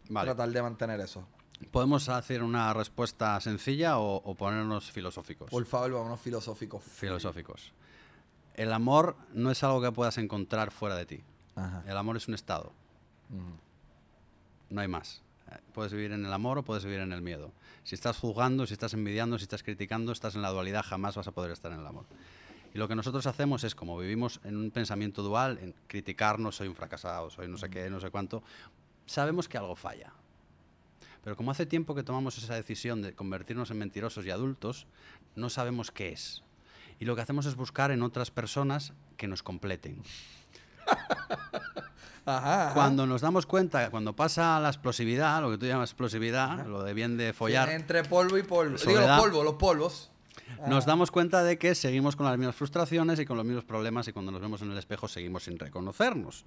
Vale. tratar de mantener eso. ¿Podemos hacer una respuesta sencilla o, o ponernos filosóficos? Por favor, vámonos filosóficos. Filosóficos. El amor no es algo que puedas encontrar fuera de ti. Ajá. El amor es un estado. No hay más. Eh, Puedes vivir en el amor o puedes vivir en el miedo. Si estás juzgando, si estás envidiando, si estás criticando, estás en la dualidad, jamás vas a poder estar en el amor. Y lo que nosotros hacemos es, como vivimos en un pensamiento dual, en criticarnos, soy un fracasado, soy no sé qué, no sé cuánto, sabemos que algo falla. Pero como hace tiempo que tomamos esa decisión de convertirnos en mentirosos y adultos, no sabemos qué es. Y lo que hacemos es buscar en otras personas que nos completen. Ajá, ajá. Cuando nos damos cuenta, cuando pasa la explosividad, lo que tú llamas explosividad, lo de bien de follar, Sí, entre polvo y polvo. Digo, Soledad. los polvos, los polvos. nos damos cuenta de que seguimos con las mismas frustraciones y con los mismos problemas y cuando nos vemos en el espejo seguimos sin reconocernos.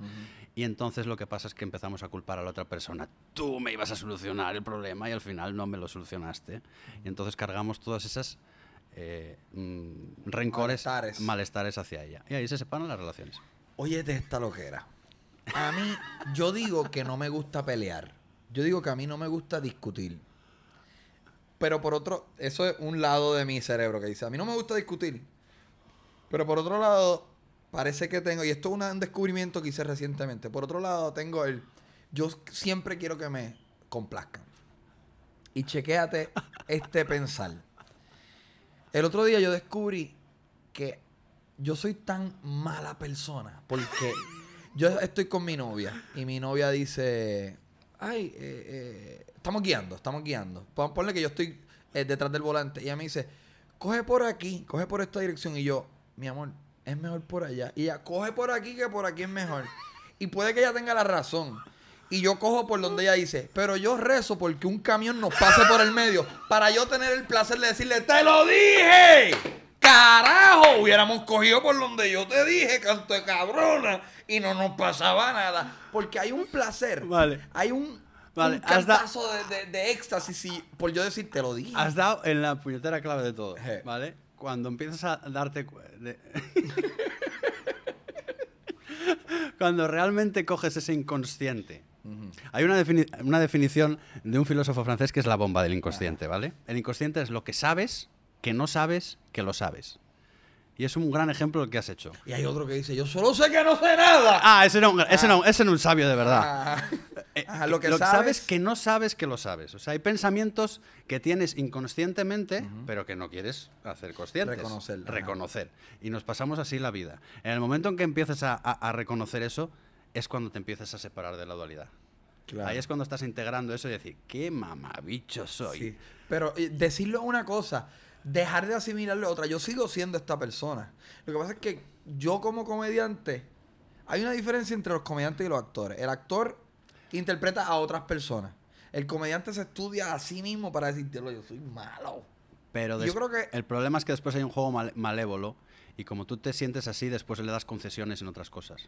Y entonces lo que pasa es que empezamos a culpar a la otra persona. Tú me ibas a solucionar el problema y al final no me lo solucionaste. Y entonces cargamos todas esas eh, mm, rencores, Malestares. malestares hacia ella. Y ahí se separan las relaciones. Óyete esta loquera. A mí, yo digo que no me gusta pelear. Yo digo que a mí no me gusta discutir. Pero por otro, eso es un lado de mi cerebro que dice, a mí no me gusta discutir. Pero por otro lado, parece que tengo, y esto es un descubrimiento que hice recientemente, por otro lado tengo el, yo siempre quiero que me complazcan. Y chequéate este pensar. El otro día yo descubrí que yo soy tan mala persona porque yo estoy con mi novia y mi novia dice, ay, eh, eh, estamos guiando, estamos guiando. Pon- Ponle que yo estoy eh, detrás del volante y ella me dice, coge por aquí, coge por esta dirección y yo, mi amor, es mejor por allá. Y ella, coge por aquí que por aquí es mejor. Y puede que ella tenga la razón. Y yo cojo por donde ella dice, pero yo rezo porque un camión nos pase por el medio para yo tener el placer de decirle, ¡te lo dije! ¡Carajo! Hubiéramos cogido por donde yo te dije, canto de cabrona, y no nos pasaba nada. Porque hay un placer, Vale. hay un, Vale, un da- cantazo de, de- de éxtasis si, por yo decir te lo dije. has dado en la puñetera clave de todo. ¿vale? Cuando empiezas a darte... de- Cuando realmente coges ese inconsciente. Hay una, defini- una definición de un filósofo francés que es la bomba del inconsciente, ¿vale? El inconsciente es lo que sabes, que no sabes, que lo sabes. Y es un gran ejemplo lo que has hecho. Y hay otro que dice, yo solo sé que no sé nada. Ah, ese un, ese era un- ese era un sabio de verdad. Ah, Eh, Ajá, lo que sabes sabes- que no sabes que lo sabes. O sea, hay pensamientos que tienes inconscientemente, pero que no quieres hacer conscientes. Reconocer. Reconocer. Y nos pasamos así la vida. En el momento en que empiezas a, a- a reconocer eso, es cuando te empiezas a separar de la dualidad. Claro. Ahí es cuando estás integrando eso y decir, qué mamabicho soy. Sí. Pero eh, decirlo una cosa, dejar de asimilarlo es otra. Yo sigo siendo esta persona. Lo que pasa es que yo como comediante, hay una diferencia entre los comediantes y los actores. El actor interpreta a otras personas. El comediante se estudia a sí mismo para decir, "Diablo, yo soy malo. Pero Yo creo que- el problema es que después hay un juego mal- malévolo y como tú te sientes así, después le das concesiones en otras cosas.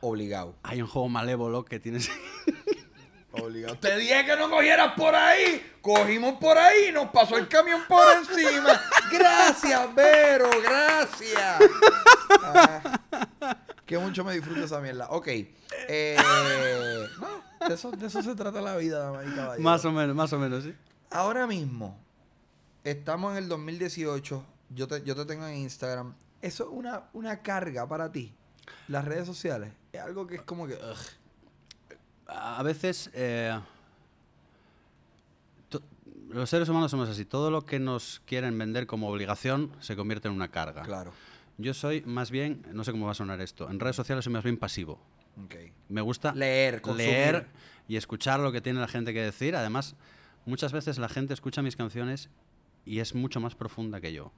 Obligado. Hay un juego malévolo que tienes... Obligado. Te dije que no cogieras por ahí. Cogimos por ahí y nos pasó el camión por encima. Gracias, Vero. Gracias. Ah, que mucho me disfruto esa mierda. Ok. Eh, no, de eso, de eso se trata la vida, y más o menos, más o menos, sí. Ahora mismo, estamos en el 2018. Yo te, yo te tengo en Instagram. Eso es una, una carga para ti. Las redes sociales. Es algo que es como que. ugh. A veces eh, los seres humanos somos así. Todo lo que nos quieren vender como obligación se convierte en una carga. Claro. Yo soy más bien, no sé cómo va a sonar esto, en redes sociales soy más bien pasivo. Ok. Me gusta Leer, consumir. leer y escuchar lo que tiene la gente que decir. Además, muchas veces la gente escucha mis canciones y es mucho más profunda que yo.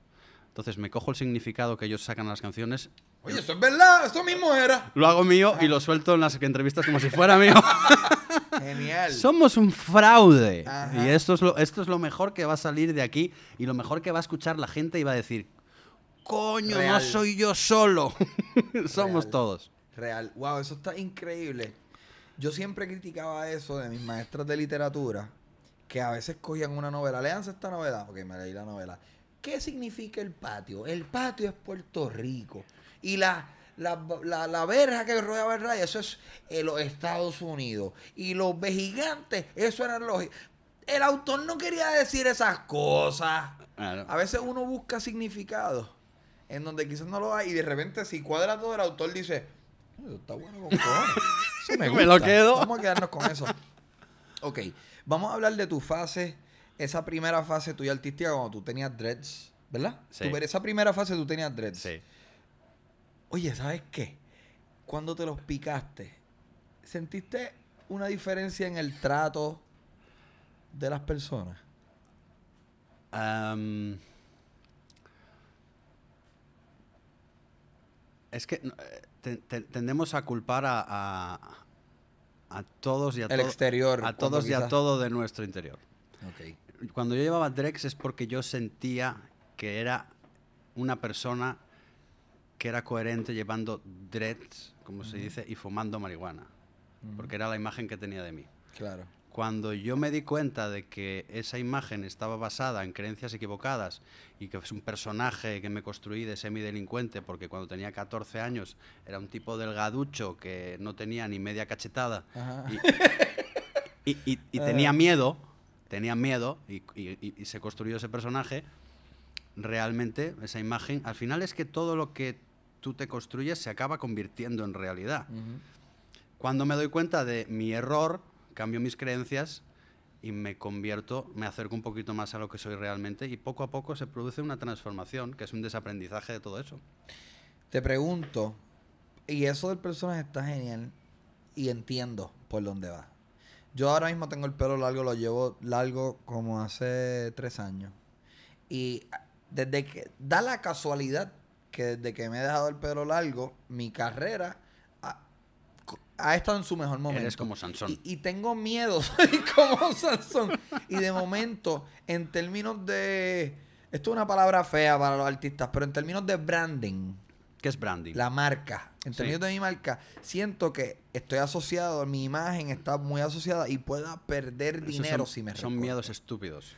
Entonces me cojo el significado que ellos sacan a las canciones, Oye, eso es verdad. Eso mismo era. lo hago mío y lo suelto en las entrevistas como si fuera mío. Genial. Somos un fraude. Ajá. Y esto es, lo, esto es lo mejor que va a salir de aquí y lo mejor que va a escuchar la gente y va a decir, coño, no soy yo solo. Somos Real. todos. Real. Wow, eso está increíble. Yo siempre criticaba eso de mis maestras de literatura, que a veces cogían una novela. Léanse esta novela. Ok, me leí la novela. ¿Qué significa el patio? El patio es Puerto Rico. Y la, la, la, la verja que rodeaba el rayo, eso es eh, los Estados Unidos. Y los vejigantes, eso eran los... El autor no quería decir esas cosas. Claro. A veces uno busca significado en donde quizás no lo hay y de repente si cuadra todo el autor dice, "Eso está bueno con cojones. Eso me, Me lo gusta. quedo. Vamos a quedarnos con eso. Ok, vamos a hablar de tu fase, esa primera fase tuya artística cuando tú tenías dreads, ¿verdad? Sí. Esa primera fase tú tenías dreads. Sí. Oye, ¿sabes qué? Cuando te los picaste, ¿sentiste una diferencia en el trato de las personas? Es que eh, te- te- tendemos a culpar a, a, a todos y a El todo- exterior, A todos y a todo de nuestro interior. Ok. Cuando yo llevaba Drex es porque yo sentía que era una persona que era coherente llevando dreads, como se dice, y fumando marihuana. Porque era la imagen que tenía de mí. Claro. Cuando yo me di cuenta de que esa imagen estaba basada en creencias equivocadas y que es un personaje que me construí de semidelincuente, porque cuando tenía 14 años era un tipo delgaducho que no tenía ni media cachetada Ajá. y, y- y- y tenía miedo, tenía miedo y, y- y- y se construyó ese personaje, realmente esa imagen, al final es que todo lo que tú te construyes se acaba convirtiendo en realidad. Cuando me doy cuenta de mi error, cambio mis creencias y me convierto, me acerco un poquito más a lo que soy realmente y poco a poco se produce una transformación, que es un desaprendizaje de todo eso. Te pregunto, y eso del personaje está genial y entiendo por dónde va. Yo ahora mismo tengo el pelo largo, lo llevo largo como hace tres años. Y desde que, da la casualidad que desde que me he dejado el pelo largo, mi carrera ha, ha estado en su mejor momento. Eres como Sansón. Y, y tengo miedo, soy como Sansón. Y de momento, en términos de. Esto es una palabra fea para los artistas, pero en términos de branding, ¿Qué ¿Qué es branding? la marca. En Sí. términos de mi marca, siento que estoy asociado, mi imagen está muy asociada y pueda perder Esos dinero son, si me Son recorto. miedos estúpidos.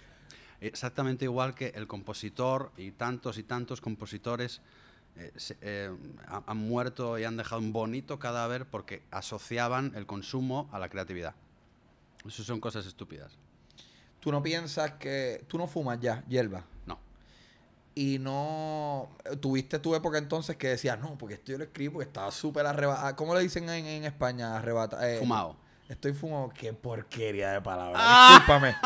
Exactamente igual que el compositor y tantos y tantos compositores eh, se- eh, ha- han muerto y han dejado un bonito cadáver porque asociaban el consumo a la creatividad. Eso son cosas estúpidas. Tú no piensas que... Tú no fumas ya, hierba. Y no... Tuviste tu época entonces que decías, no, porque esto yo lo escribo porque estaba súper arrebatado. ¿Cómo le dicen en, en España? Arrebata, eh, Fumado. Estoy fumado. Qué porquería de palabras. Ah. Discúlpame.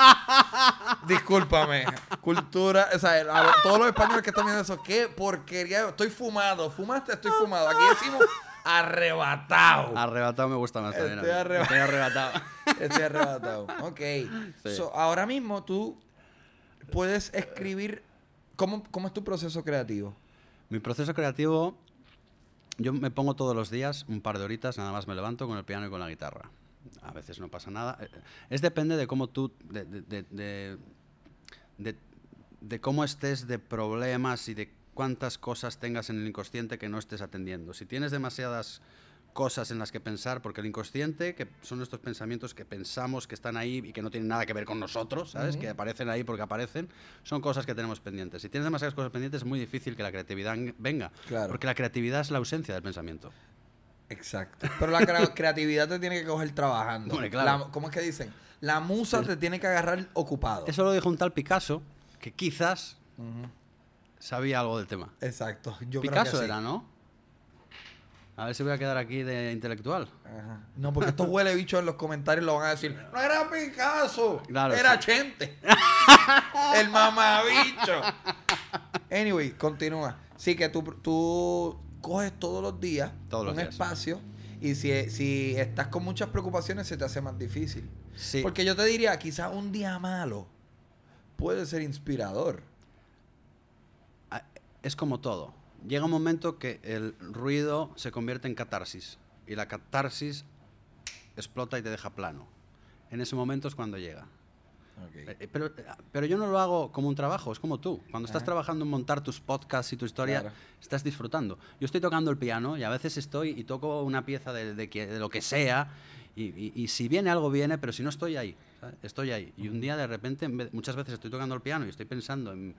Discúlpame. Cultura. O sea, a todos los españoles que están viendo eso, qué porquería. Estoy fumado. ¿Fumaste? Estoy fumado. Aquí decimos arrebatado. Arrebatado me gusta más también. Estoy arreba- Estoy arrebatado. Estoy arrebatado. Ok. Sí. So, ahora mismo tú puedes escribir. ¿Cómo, ¿Cómo es tu proceso creativo? Mi proceso creativo, yo me pongo todos los días un par de horitas, nada más me levanto con el piano y con la guitarra. A veces no pasa nada. Eh, Es depende de cómo tú, de- de cómo estés de problemas y de cuántas cosas tengas en el inconsciente que no estés atendiendo. Si tienes demasiadas cosas en las que pensar, porque el inconsciente, que son estos pensamientos que pensamos que están ahí y que no tienen nada que ver con nosotros, ¿sabes? Que aparecen ahí porque aparecen, son cosas que tenemos pendientes. Si tienes demasiadas cosas pendientes es muy difícil que la creatividad en- venga, Claro. porque la creatividad es la ausencia del pensamiento. Exacto. Pero la crea- creatividad te tiene que coger trabajando. Hombre, claro. La- ¿Cómo es que dicen? La musa te tiene que agarrar ocupado. Eso lo dijo un tal Picasso, que quizás Ujú. sabía algo del tema. Exacto. Yo creo Picasso que sí. era, ¿no? A ver si voy a quedar aquí de intelectual. Ajá. No, porque estos huele bichos en los comentarios lo van a decir. No era Picasso, Claro, era sí. Chente. El mamabicho. Anyway, continúa. Sí, que tú, tú coges todos los días Todos los un días. espacio y si, si estás con muchas preocupaciones se te hace más difícil. Sí. Porque yo te diría, quizás un día malo puede ser inspirador. Ah, Es como todo. Llega un momento que el ruido se convierte en catarsis. Y la catarsis explota y te deja plano. En ese momento es cuando llega. Eh, eh, Pero, eh, pero yo no lo hago como un trabajo, es como tú. Cuando estás Ajá. trabajando en montar tus podcasts y tu historia, Claro. estás disfrutando. Yo estoy tocando el piano y a veces estoy y toco una pieza de, de de lo que sea. Y, y- y si viene algo, viene, pero si no estoy ahí, ¿sabes? estoy ahí. Y un día de repente, muchas veces estoy tocando el piano y estoy pensando en.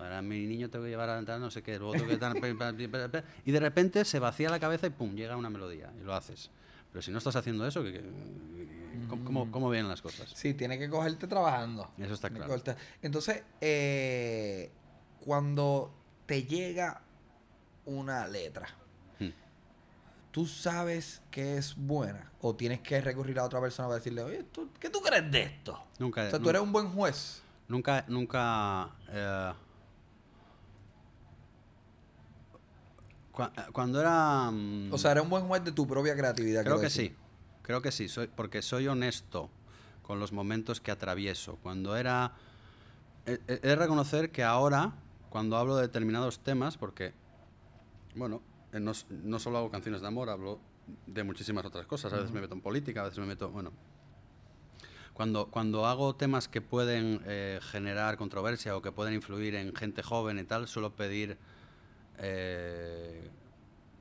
Ahora mi niño tengo que llevar a tal, no sé qué, luego tengo que pe- y de repente se vacía la cabeza y pum, llega una melodía y lo haces. Pero si no estás haciendo eso, ¿qué- qué- ¿cómo, cómo, cómo vienen las cosas? Sí, tiene que cogerte trabajando. Eso está Tiene claro. Entonces, eh, cuando te llega una letra, Hmm. ¿tú sabes que es buena? ¿O tienes que recurrir a otra persona para decirle, oye, ¿tú- ¿qué tú crees de esto? Nunca, O sea, tú nun- eres un buen juez. nunca, nunca. eh, cua- eh, cuando era. mm, O sea, eres un buen juez de tu propia creatividad. creo que decir. sí. Creo que sí, soy, porque soy honesto con los momentos que atravieso. Cuando era. He, he de reconocer que ahora, cuando hablo de determinados temas, porque. Bueno, eh, no, no solo hago canciones de amor, hablo de muchísimas otras cosas. A veces me meto en política, a veces me meto. Bueno. Cuando, cuando hago temas que pueden eh, generar controversia o que pueden influir en gente joven y tal, suelo pedir eh,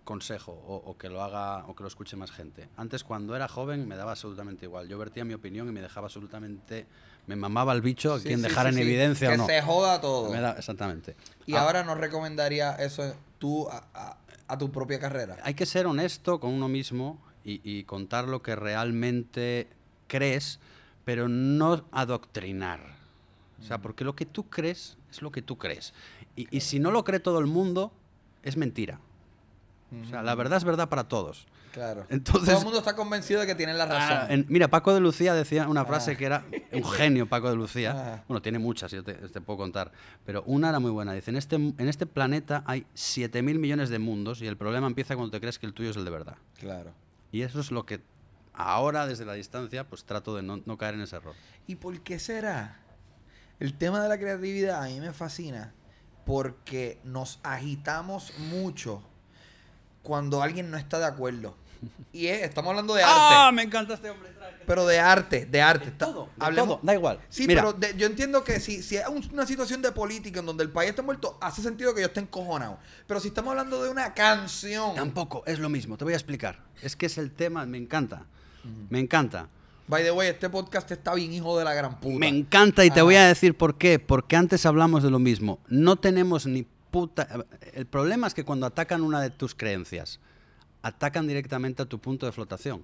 consejo o, o que lo haga o que lo escuche más gente. Antes, cuando era joven, me daba absolutamente igual. Yo vertía mi opinión y me dejaba absolutamente. Me mamaba el bicho a Sí, quien sí, dejara sí, en evidencia que o no. se joda todo. Me da- exactamente. Y Ah, ahora no recomendaría eso tú a, a- a tu propia carrera. Hay que ser honesto con uno mismo y, y contar lo que realmente crees, pero no adoctrinar. O sea, porque lo que tú crees es lo que tú crees. Y, y si no lo cree todo el mundo, es mentira. O sea, la verdad es verdad para todos. Claro. Entonces- Todo el mundo está convencido de que tienen la razón. Ah, en- mira, Paco de Lucía decía una frase Ah. que era un genio, Paco de Lucía. Ah. Bueno, tiene muchas, yo te, te puedo contar. Pero una era muy buena. Dice, en este, en este planeta hay 7.000 millones de mundos y el problema empieza cuando te crees que el tuyo es el de verdad. Claro. Y eso es lo que ahora, desde la distancia, pues trato de no, no caer en ese error. ¿Y por qué será? El tema de la creatividad a mí me fascina porque nos agitamos mucho cuando alguien no está de acuerdo. Y es- estamos hablando de arte. ¡Ah! Me encanta este hombre. Pero de arte, de arte. Está- Todo, de hablemos- todo, da igual. Sí, Mira. pero de- yo entiendo que si, si es un- una situación de política en donde el país está muerto, hace sentido que yo esté encojonado. Pero si estamos hablando de una canción. Tampoco, es lo mismo, te voy a explicar. Es que es el tema, me encanta. Me encanta. By the way, este podcast está bien hijo de la gran puta. Me encanta y te voy a decir por qué. Porque antes hablamos de lo mismo. No tenemos ni puta... El problema es que cuando atacan una de tus creencias, atacan directamente a tu punto de flotación.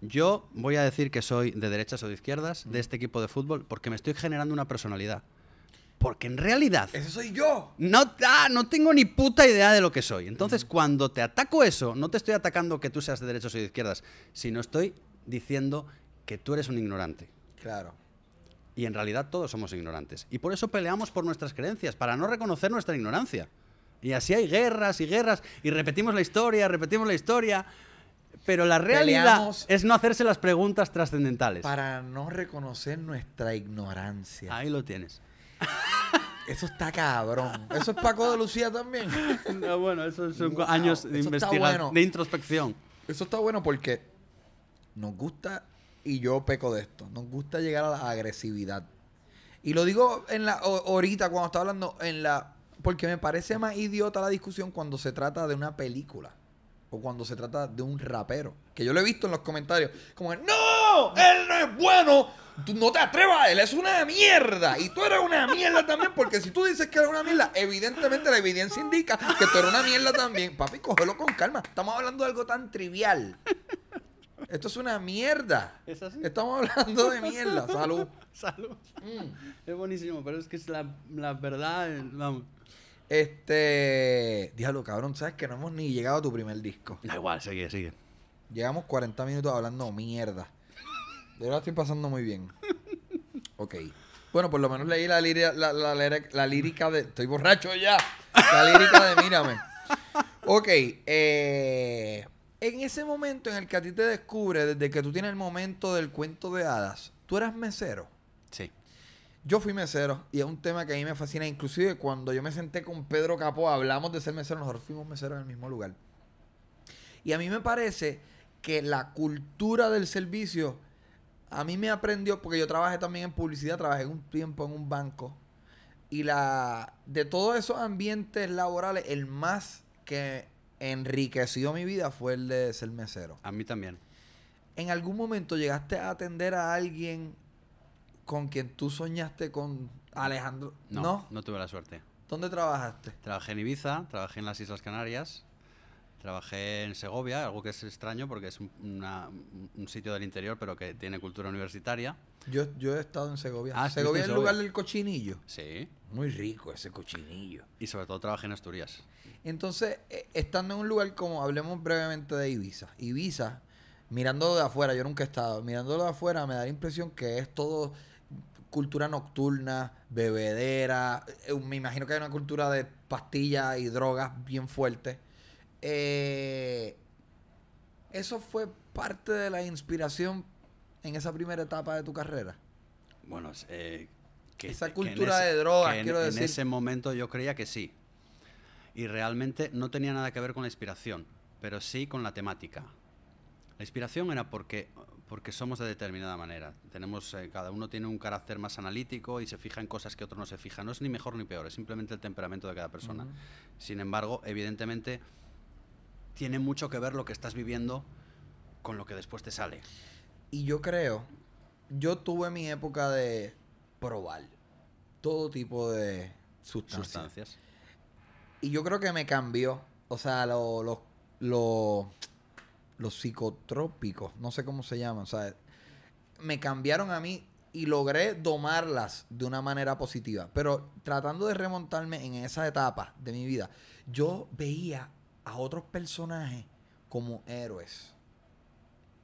Yo voy a decir que soy de derechas o de izquierdas de este equipo de fútbol porque me estoy generando una personalidad. Porque en realidad Ese soy yo. no, ah, no tengo ni puta idea de lo que soy. Entonces, cuando te ataco eso, no te estoy atacando que tú seas de derechos o de izquierdas, sino estoy diciendo que tú eres un ignorante. Claro. Y en realidad todos somos ignorantes. Y por eso peleamos por nuestras creencias, para no reconocer nuestra ignorancia. Y así hay guerras y guerras, y repetimos la historia, repetimos la historia. Pero la realidad Peleamos- es no hacerse las preguntas trascendentales. Para no reconocer nuestra ignorancia. Ahí lo tienes. Eso está cabrón. Eso es Paco de Lucía también. No, bueno, esos son Wow, años de investigación, bueno. de introspección. Eso está bueno porque nos gusta, y yo peco de esto, nos gusta llegar a la agresividad. Y lo digo en la ahorita cuando estaba hablando en la porque me parece más idiota la discusión cuando se trata de una película o cuando se trata de un rapero, que yo lo he visto en los comentarios, como no, él no es bueno, tú no te atrevas, él es una mierda y tú eres una mierda también porque si tú dices que eres una mierda, evidentemente la evidencia indica que tú eres una mierda también. Papi, cógelo con calma. Estamos hablando de algo tan trivial. Esto es una mierda. ¿Es así? Estamos hablando de mierda. Salud. Salud. Mm. Es buenísimo, pero es que es la, la verdad, eh, vamos. Este. Diablo, cabrón, sabes que no hemos ni llegado a tu primer disco. Da igual, sigue, sigue. Llevamos 40 minutos hablando mierda. De verdad estoy pasando muy bien. Ok. Bueno, por lo menos leí la, lírica- la, la, la lírica de. Estoy borracho ya. La lírica de Mírame. Ok. eh, en ese momento en el que a ti te descubre, desde que tú tienes el momento del cuento de hadas, tú eras mesero. Sí. Yo fui mesero y es un tema que a mí me fascina. Inclusive cuando yo me senté con Pedro Capó, hablamos de ser mesero, nosotros fuimos meseros en el mismo lugar. Y a mí me parece que la cultura del servicio, a mí me aprendió, porque yo trabajé también en publicidad, trabajé un tiempo en un banco. Y la de todos esos ambientes laborales, el más que enriqueció mi vida fue el de ser mesero. A mí también. ¿En algún momento llegaste a atender a alguien con quien tú soñaste con Alejandro? No, No. no, tuve la suerte. ¿Dónde trabajaste? Trabajé en Ibiza, trabajé en las Islas Canarias, trabajé en Segovia, algo que es extraño porque es un, una- un sitio del interior pero que tiene cultura universitaria. Yo, yo he estado en Segovia. Ah, Segovia es el Segovia. lugar del cochinillo. Sí. Muy rico ese cochinillo. Y sobre todo trabajé en Asturias. Entonces, eh, estando en un lugar como, hablemos brevemente de Ibiza. Ibiza, mirándolo de afuera, yo nunca he estado, mirándolo de afuera me da la impresión que es todo cultura nocturna, bebedera, eh, me imagino que hay una cultura de pastillas y drogas bien fuerte. Eh, eso fue parte de la inspiración en esa primera etapa de tu carrera. Bueno, eh, que, Esa que cultura de drogas, en- quiero en decir. ese momento yo creía que sí. Y realmente no tenía nada que ver con la inspiración, pero sí con la temática. La inspiración era porque, porque somos de determinada manera. Tenemos, eh, cada uno tiene un carácter más analítico y se fija en cosas que otro no se fija. No es ni mejor ni peor, es simplemente el temperamento de cada persona. Sin embargo, evidentemente, tiene mucho que ver lo que estás viviendo con lo que después te sale. Y yo creo, yo tuve mi época de probar todo tipo de sustancias. Sustancias. Y yo creo que me cambió. O sea, lo- lo- lo- los psicotrópicos, no sé cómo se llaman. O sea, me cambiaron a mí y logré domarlas de una manera positiva. Pero tratando de remontarme en esa etapa de mi vida, yo veía a otros personajes como héroes.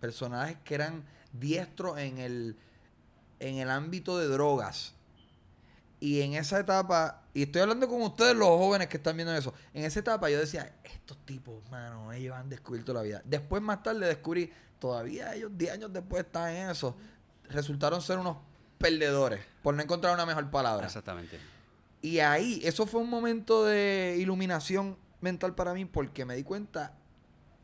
Personajes que eran diestros en el, en el ámbito de drogas. Y en esa etapa, y estoy hablando con ustedes, los jóvenes que están viendo eso, en esa etapa yo decía, estos tipos, mano, ellos han descubierto la vida. Después, más tarde, descubrí, todavía ellos 10 años después están en eso, resultaron ser unos perdedores, por no encontrar una mejor palabra. Exactamente. Y ahí, eso fue un momento de iluminación mental para mí porque me di cuenta,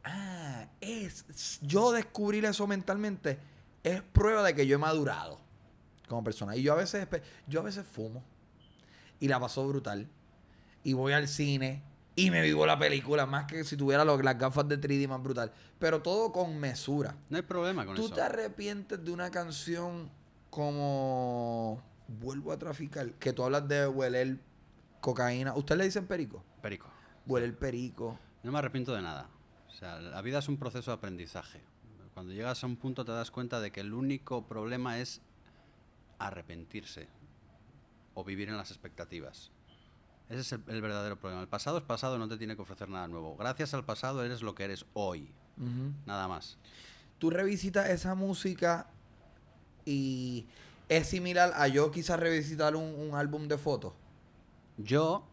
ah, es, yo descubrir eso mentalmente es prueba de que yo he madurado como persona. Y yo a veces, yo a veces fumo y la paso brutal. Y voy al cine y me vivo la película, más que si tuviera lo- las gafas de 3D más brutal. Pero todo con mesura. No hay problema con ¿Tú eso. te arrepientes de una canción como Vuelvo a traficar? Que tú hablas de hueler cocaína. ¿Usted le dicen perico? Perico. Hueler perico. No me arrepiento de nada. O sea, la vida es un proceso de aprendizaje. Cuando llegas a un punto te das cuenta de que el único problema es arrepentirse o vivir en las expectativas. Ese es el, el verdadero problema. El pasado es pasado, no te tiene que ofrecer nada nuevo. Gracias al pasado eres lo que eres hoy. Nada más. Tú revisitas esa música y es similar a yo quizás revisitar un, un álbum de fotos. Yo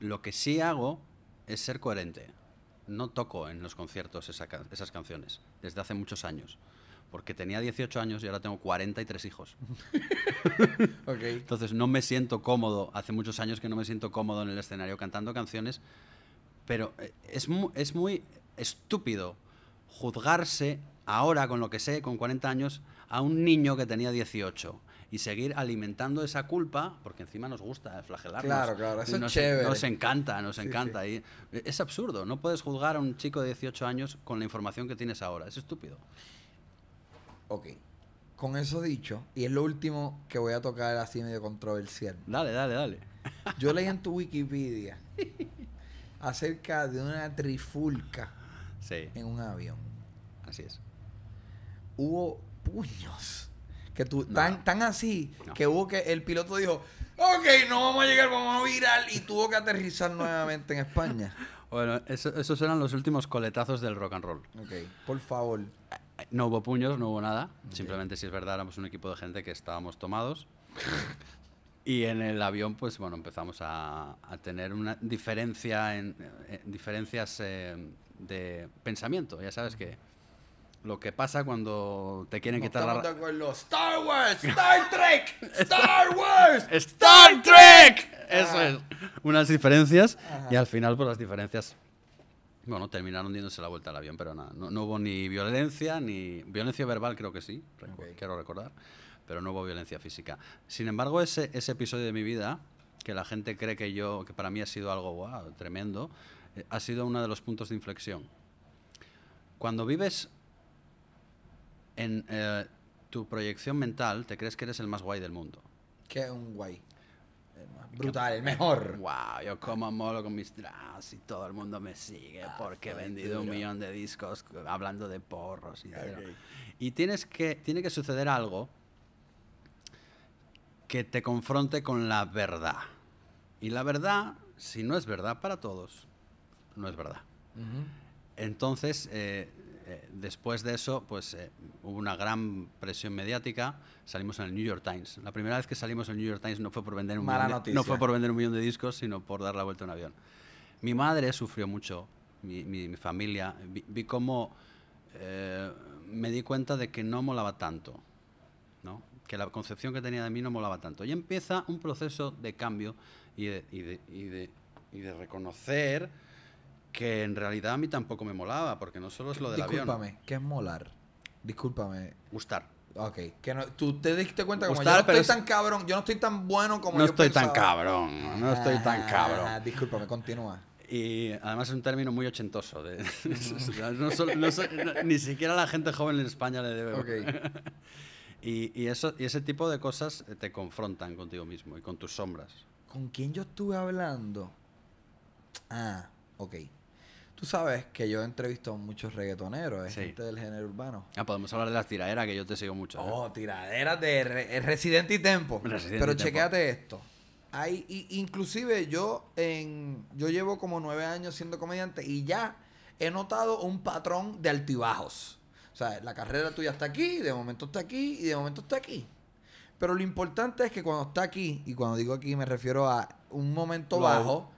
lo que sí hago es ser coherente. No toco en los conciertos esa esas canciones desde hace muchos años. Porque tenía 18 años y ahora tengo 43 hijos. Entonces no me siento cómodo, hace muchos años que no me siento cómodo en el escenario cantando canciones, pero eh, es, mu- es muy estúpido juzgarse ahora con lo que sé, con 40 años, a un niño que tenía 18 y seguir alimentando esa culpa, porque encima nos gusta flagelarnos. Claro, claro, eso es nos, chévere. Nos encanta, nos Sí, encanta. Y es absurdo, no puedes juzgar a un chico de 18 años con la información que tienes ahora, es estúpido. Ok. Con eso dicho, y es lo último que voy a tocar así medio controversial. Dale, dale, dale. Yo leí en tu Wikipedia acerca de una trifulca Sí, en un avión. así es. Hubo puños. Que tú, No. tan, tan así No. que hubo que el piloto dijo, ok, no vamos a llegar, vamos a virar y tuvo que aterrizar nuevamente en España. Bueno, eso- esos eran los últimos coletazos del rock and roll. Ok, por favor. No hubo puños, no hubo nada. Simplemente, si es verdad, éramos un equipo de gente que estábamos tomados. y en el avión, pues bueno, empezamos a, a tener una diferencia en, eh, diferencias eh, de pensamiento. Ya sabes que lo que pasa cuando te quieren No quitar de la. acuerdo. Star Wars, Star Trek, Star Wars. ¡Star Trek! Eso Ajá. es. Unas diferencias. Ajá. Y al final, pues las diferencias. Bueno, terminaron diéndose la vuelta al avión, pero nada. No, no hubo ni violencia, ni. Violencia verbal, creo que sí, quiero recordar. Pero no hubo violencia física. Sin embargo, ese, ese episodio de mi vida, que la gente cree que yo. que para mí ha sido algo wow, tremendo, eh, ha sido uno de los puntos de inflexión. Cuando vives en eh, tu proyección mental, te crees que eres el más guay del mundo. Que es un guay. Brutal, el mejor. Wow, yo como molo con mis drags y todo el mundo me sigue Ah, porque he vendido un millón de discos hablando de porros y de- Ok. Y tienes que, tiene que suceder algo que te confronte con la verdad. Y la verdad, si no es verdad para todos, no es verdad. Ujú. Entonces, eh, eh, después de eso, pues eh, hubo una gran presión mediática. Salimos en el New York Times. La primera vez que salimos en el New York Times no fue por vender un, Mala millón de, noticia. no fue por vender un millón de discos, sino por dar la vuelta a un avión. Mi madre sufrió mucho, mi, mi- mi familia. Vi, vi cómo eh, me di cuenta de que no molaba tanto, ¿no? que la concepción que tenía de mí no molaba tanto. Y empieza un proceso de cambio y de, y de- y de- y de reconocer que en realidad a mí tampoco me molaba, porque no solo es lo del avión. Discúlpame, ¿qué es molar? Discúlpame. Gustar. Ok, que no, tú te diste cuenta como Gustar, yo no estoy es- tan cabrón, yo no estoy tan bueno como No yo estoy tan cabrón, no estoy tan Ah, cabrón. Discúlpame, continúa. Y además es un término muy ochentoso. de- no solo- no so- no- ni siquiera la gente joven en España le debe. Ok. Y, y eso, y ese tipo de cosas eh, te confrontan contigo mismo y con tus sombras. ¿Con quién yo estuve hablando? Ah, ok. Tú sabes que yo he entrevistado a muchos reggaetoneros, Sí. gente del género urbano. Ah, podemos hablar de las tiraderas, que yo te sigo mucho. ¿eh? Oh, tiraderas de Re- eh, Residente y Tempo. Pero y Tempo. chequéate esto. Hay, i- inclusive yo en yo llevo como nueve años siendo comediante y ya he notado un patrón de altibajos. O sea, la carrera tuya está aquí, de momento está aquí y de momento está aquí. Pero lo importante es que cuando está aquí, y cuando digo aquí me refiero a un momento bajo,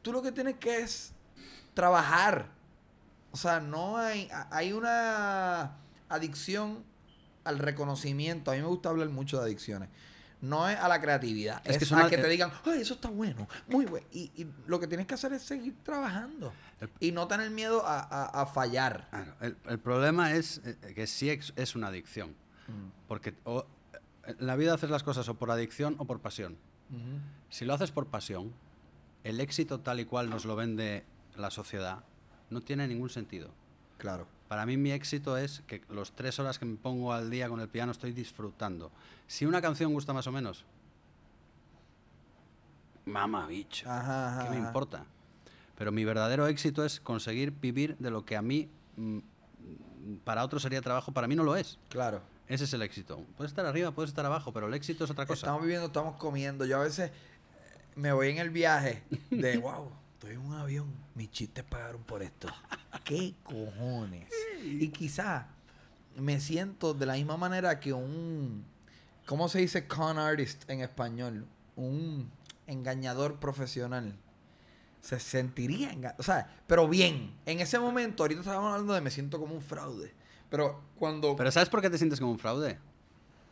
tú lo que tienes que es trabajar. O sea, no hay, hay una adicción al reconocimiento. A mí me gusta hablar mucho de adicciones. No es a la creatividad. Es Es, que a que te eh, digan, ay, eso está bueno, muy bueno. Y, y lo que tienes que hacer es seguir trabajando. El- Y no tener miedo a, a- a fallar. Claro, el, el problema es eh, que sí es una adicción. Porque o- en la vida haces las cosas o por adicción o por pasión. Si lo haces por pasión, el éxito tal y cual nos lo vende la sociedad no tiene ningún sentido. Claro. Para mí mi éxito es que los tres horas que me pongo al día con el piano estoy disfrutando. Si una canción gusta más o menos, mama bicho, Ajá, ajá, ¿qué me ajá. importa? Pero mi verdadero éxito es conseguir vivir de lo que a mí, mm, para otros sería trabajo, para mí no lo es. Claro. Ese es el éxito. Puedes estar arriba, puedes estar abajo, pero el éxito es otra cosa. Estamos viviendo, estamos comiendo. Yo a veces me voy en el viaje de, wow, estoy en un avión. Mis chistes pagaron por esto. ¿Qué cojones? Y quizá me siento de la misma manera que un, ¿cómo se dice con artist en español? Un engañador profesional. Se sentiría enga- o sea, pero bien. En ese momento, ahorita estábamos hablando de me siento como un fraude. Pero cuando... Pero ¿sabes por qué te sientes como un fraude?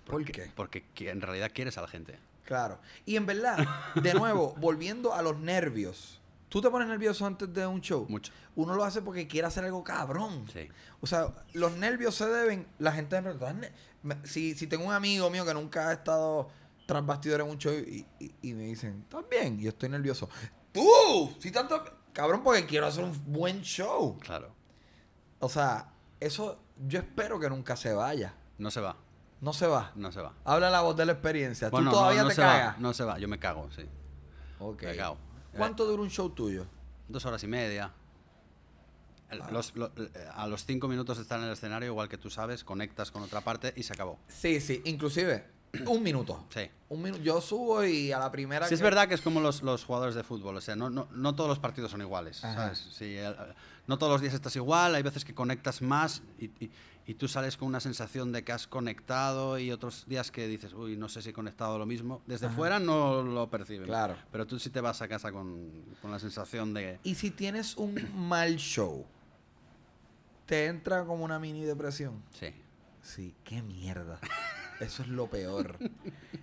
¿Por qué? Porque en realidad quieres a la gente. Claro. Y en verdad, de nuevo, volviendo a los nervios. ¿Tú te pones nervioso antes de un show? Mucho. Uno lo hace porque quiere hacer algo cabrón. Sí. O sea, los nervios se deben. La gente me pregunta, "¿Estás ne-?" Me- si, si tengo un amigo mío que nunca ha estado tras bastidores en un show y, y- y me dicen, ¿estás bien? Y yo estoy nervioso. ¡Tú! Si tanto. Cabrón, porque quiero hacer un buen show. Claro. O sea, eso yo espero que nunca se vaya. No se va. No se va. No se va. Habla la voz de la experiencia. Bueno, ¿Tú todavía no, no te cagas? no se va. Yo me cago, sí. Ok. Me cago. ¿Cuánto dura un show tuyo? Dos horas y media. Ah. los- lo- eh, a los cinco minutos de estar en el escenario, igual que tú sabes, conectas con otra parte y se acabó. Sí, sí. Inclusive, un minuto. Sí. Un minuto. Yo subo y a la primera Sí, es que- verdad que es como los, los jugadores de fútbol. O sea, no, no, no todos los partidos son iguales. ¿sabes? Sí, el- no todos los días estás igual. Hay veces que conectas más y, y- y tú sales con una sensación de que has conectado y otros días que dices, uy, no sé si he conectado lo mismo. Desde Ajá. fuera no lo perciben. Claro. Pero tú sí te vas a casa con, con la sensación de... Y si tienes un mal show, ¿te entra como una mini depresión? Sí. Sí, qué mierda. Eso es lo peor.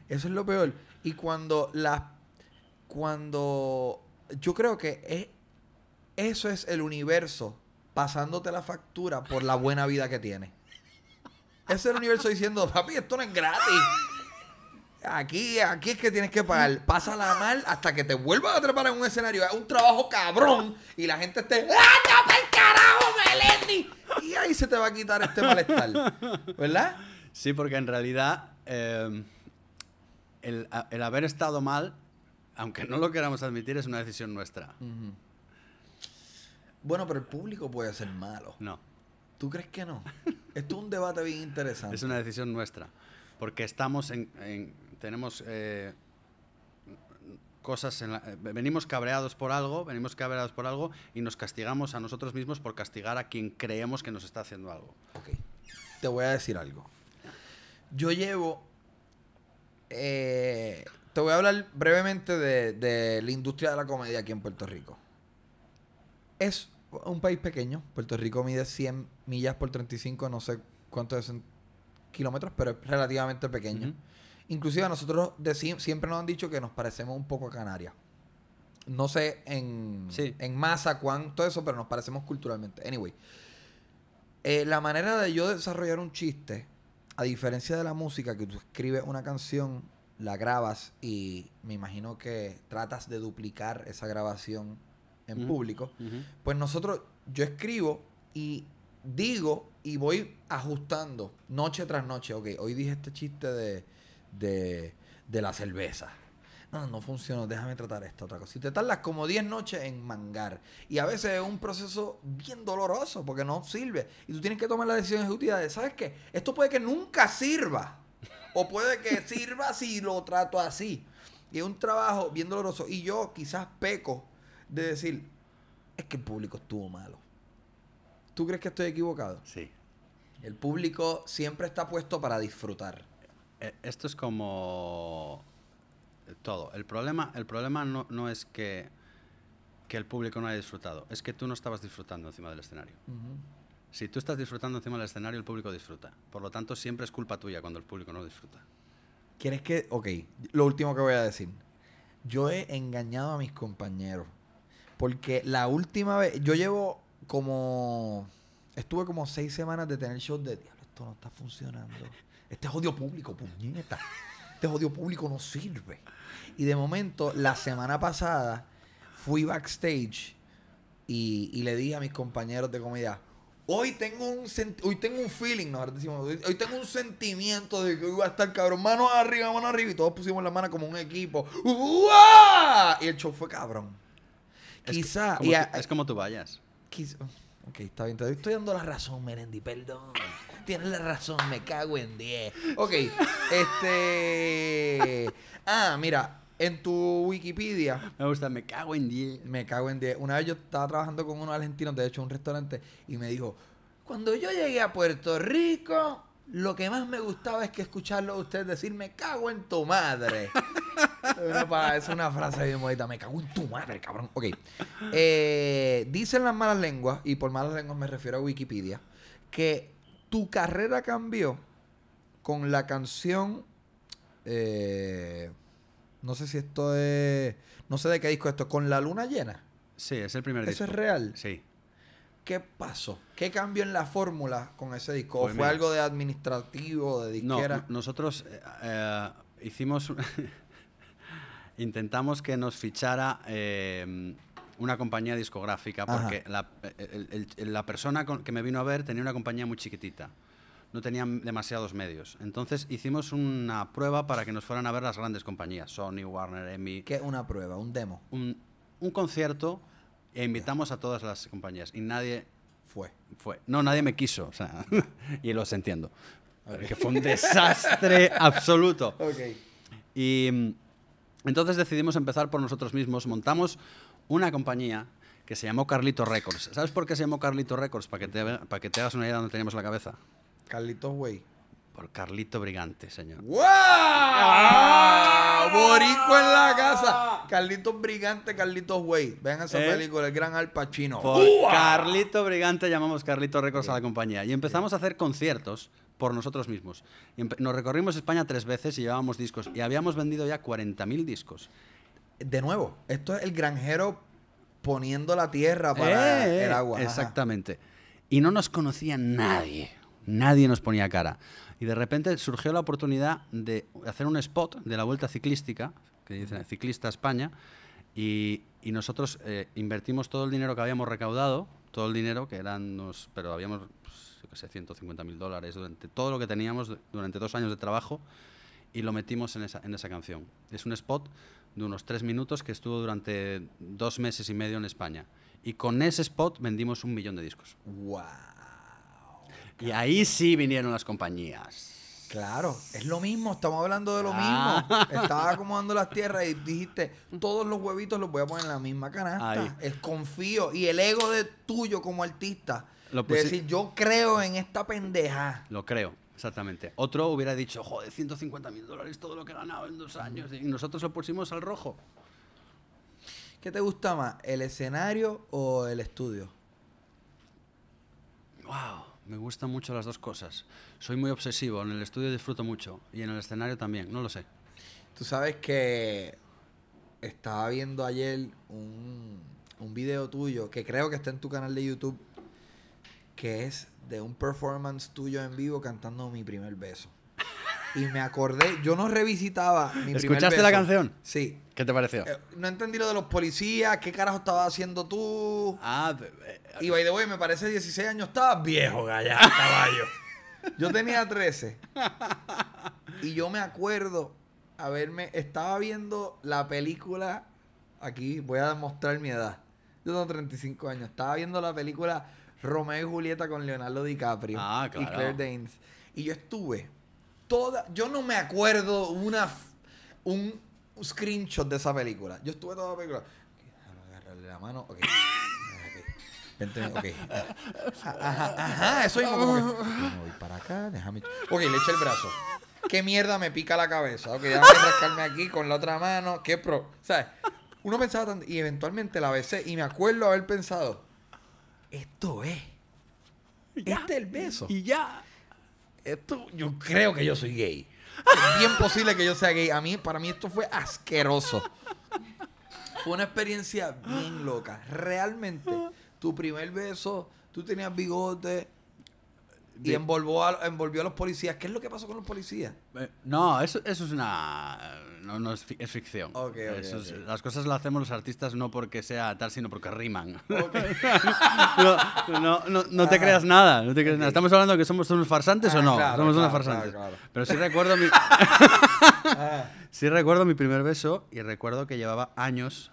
Eso es lo peor. Y cuando la cuando yo creo que es, eso es el universo pasándote la factura por la buena vida que tienes. Es el universo diciendo, papi, esto no es gratis. Aquí, aquí es que tienes que pagar. Pásala mal hasta que te vuelvas a trepar en un escenario. Es un trabajo cabrón. Y la gente esté. ¡Anda pa'l carajo, Melendi! Y ahí se te va a quitar este malestar. ¿Verdad? Sí, porque en realidad eh, el, haber estado mal, aunque no lo queramos admitir, es una decisión nuestra. Bueno, pero el público puede ser malo. No, ¿Tú crees que no? Esto es un debate bien interesante. es una decisión nuestra. Porque estamos en... en- tenemos eh, cosas en la- eh, venimos cabreados por algo, venimos cabreados por algo y nos castigamos a nosotros mismos por castigar a quien creemos que nos está haciendo algo. Ok. Te voy a decir algo. Yo llevo. eh, te voy a hablar brevemente de, de la industria de la comedia aquí en Puerto Rico. Es un país pequeño. Puerto Rico mide 100 millas por 35, no sé cuánto es en kilómetros, pero es relativamente pequeño. Inclusive a nosotros siempre nos han dicho que nos parecemos un poco a Canarias. No sé en, Sí. en masa cuánto eso, pero nos parecemos culturalmente. Anyway, eh, la manera de yo desarrollar un chiste, a diferencia de la música, que tú escribes una canción, la grabas y me imagino que tratas de duplicar esa grabación en público, pues nosotros, yo escribo y digo y voy ajustando noche tras noche. Ok, hoy dije este chiste de, de, de la cerveza. No, no funcionó, déjame tratar esta otra cosa. Y te tardas como 10 noches en mangar. Y a veces es un proceso bien doloroso porque no sirve. Y tú tienes que tomar la decisión ejecutiva de, ¿sabes qué? Esto puede que nunca sirva. O puede que sirva si lo trato así. Y es un trabajo bien doloroso. Y yo quizás peco de decir, es que el público estuvo malo. ¿Tú crees que estoy equivocado? Sí. El público siempre está puesto para disfrutar. Eh, Esto es como todo. El problema, el problema no, no es que, que el público no haya disfrutado, es que tú no estabas disfrutando encima del escenario. Si tú estás disfrutando encima del escenario, el público disfruta. Por lo tanto, siempre es culpa tuya cuando el público no disfruta. ¿Quieres que.? Ok, lo último que voy a decir. Yo he engañado a mis compañeros. Porque la última vez. Yo llevo como. Estuve como seis semanas de tener shows de. Diablo, esto no está funcionando. Este odio público, puñeta. Este odio público no sirve. Y de momento, la semana pasada, fui backstage y, y le dije a mis compañeros de comedia, hoy tengo un hoy tengo un feeling, no, ahora decimos, hoy, hoy tengo un sentimiento de que hoy va a estar cabrón, manos arriba, manos arriba, y todos pusimos las manos como un equipo. ¡Uah! Y el show fue cabrón. Es Quizá, como y tú- a- es como tú vayas. Quiz- Ok, está bien. Te estoy dando la razón, Merendi. Perdón. Tienes la razón. Me cago en 10. Ok. Este. Ah, mira. En tu Wikipedia. Me gusta, me cago en 10. Me cago en 10. Una vez yo estaba trabajando con unos argentinos, de hecho, en un restaurante, y me dijo: Cuando yo llegué a Puerto Rico, lo que más me gustaba es que escucharlo a usted decir: Me cago en tu madre. Es una frase bien bonita. Me cago en tu madre, cabrón. Ok. Eh, dicen las malas lenguas, y por malas lenguas me refiero a Wikipedia, que tu carrera cambió con la canción. eh, no sé si esto es. No sé de qué disco es esto. Con la luna llena. Sí, es el primer ¿Eso disco. es real? Sí. ¿Qué pasó? ¿Qué cambió en la fórmula con ese disco? ¿O Pues fue mira. algo de administrativo, de No, disquera? n- nosotros eh, eh, hicimos. intentamos que nos fichara eh, una compañía discográfica porque la, el- el- la persona con- que me vino a ver tenía una compañía muy chiquitita. No tenían demasiados medios. Entonces hicimos una prueba para que nos fueran a ver las grandes compañías: Sony, Warner, EMI. ¿Qué? Una prueba, un demo. Un, un concierto e invitamos a todas las compañías y nadie Fue. fue. No, nadie me quiso. O sea, y los entiendo. Que fue un desastre absoluto. Ok. Y mm, entonces decidimos empezar por nosotros mismos. Montamos una compañía que se llamó Carlito Records. ¿Sabes por qué se llamó Carlito Records? Para que te, para que te hagas una idea de dónde teníamos la cabeza. Carlitos Way. Por Carlito Brigante, señor. ¡Wow! Borico en la casa. Carlitos Brigante, Carlitos Way. Vean esa ¿Eh? película, el gran Al Pacino. Por Carlito Brigante llamamos Carlito Records a la compañía. Y empezamos a hacer conciertos por nosotros mismos. Nos recorrimos España tres veces y llevábamos discos. Y habíamos vendido ya 40.000 discos. De nuevo, esto es el granjero poniendo la tierra para Eh, el agua. Ajá. Exactamente. Y no nos conocía nadie. Nadie nos ponía cara. Y de repente surgió la oportunidad de hacer un spot de la Vuelta Ciclística, que dice Ciclista España, y, nosotros eh, invertimos todo el dinero que habíamos recaudado, todo el dinero que eran unos, pero habíamos, pues, yo qué sé, 150 mil dólares durante todo lo que teníamos du- durante dos años de trabajo y lo metimos en esa, en esa canción. Es un spot de unos tres minutos que estuvo durante dos meses y medio en España. Y con ese spot vendimos un millón de discos. ¡Wow! Y ahí sí vinieron las compañías. Claro, es lo mismo, estamos hablando de lo Ah. mismo. Estaba acomodando las tierras y dijiste, todos los huevitos los voy a poner en la misma canasta. Ahí. El confío y el ego de tuyo como artista. Lo de decir, yo creo en esta pendeja. Lo creo, exactamente. Otro hubiera dicho, joder, 150 mil dólares todo lo que he ganado en dos años. Y nosotros lo pusimos al rojo. ¿Qué te gusta más, el escenario o el estudio? Wow, me gustan mucho las dos cosas. Soy muy obsesivo, en el estudio disfruto mucho y en el escenario también, no lo sé. Tú sabes que estaba viendo ayer un, un video tuyo que creo que está en tu canal de YouTube, que es de un performance tuyo en vivo cantando mi primer beso. Y me acordé, yo no revisitaba mi primer ¿Escuchaste la beso. canción? Sí. ¿Qué te pareció? Eh, no entendí lo de los policías, qué carajo estabas haciendo tú. Ah, eh, Y by the way, me parece 16 años, estabas viejo, galla, caballo. Yo tenía 13. Y yo me acuerdo haberme, estaba viendo la película, aquí voy a demostrar mi edad. Yo tengo 35 años. Estaba viendo la película Romeo y Julieta con Leonardo DiCaprio Ah, y claro. Claire Danes. Y yo estuve toda, yo no me acuerdo una, f- un screenshot de esa película. Yo estuve toda la película. Déjame agarrarle la mano. Ok. ok. Vente, ok. Ajá, ajá, eso mismo como que. me voy para acá, déjame. Ok, le eché el brazo. ¿Qué mierda me pica la cabeza? Ok, déjame rascarme aquí con la otra mano. ¿Qué pro? ¿Sabes? Uno pensaba tanto. Y eventualmente la besé. Y me acuerdo haber pensado. Esto es. Este es el beso. y ya. Esto, yo creo que yo soy gay. Es bien posible que yo sea gay. A mí, para mí esto fue asqueroso. Fue una experiencia bien loca. Realmente, tu primer beso, tú tenías bigote. Y envolvió a, envolvió a los policías. ¿Qué es lo que pasó con los policías? Eh, No, eso, eso es una. No, no es, fi- es ficción. Ok, ok, Eso es- ok. Las cosas las hacemos los artistas no porque sea tal, sino porque riman. No, no, no, no te Ajá. creas nada. No te creas nada. ¿Estamos hablando de que somos unos farsantes Ah, o no? claro, somos unos claro, farsantes. claro, claro. Pero sí recuerdo mi. Ah, Sí recuerdo mi primer beso y recuerdo que llevaba años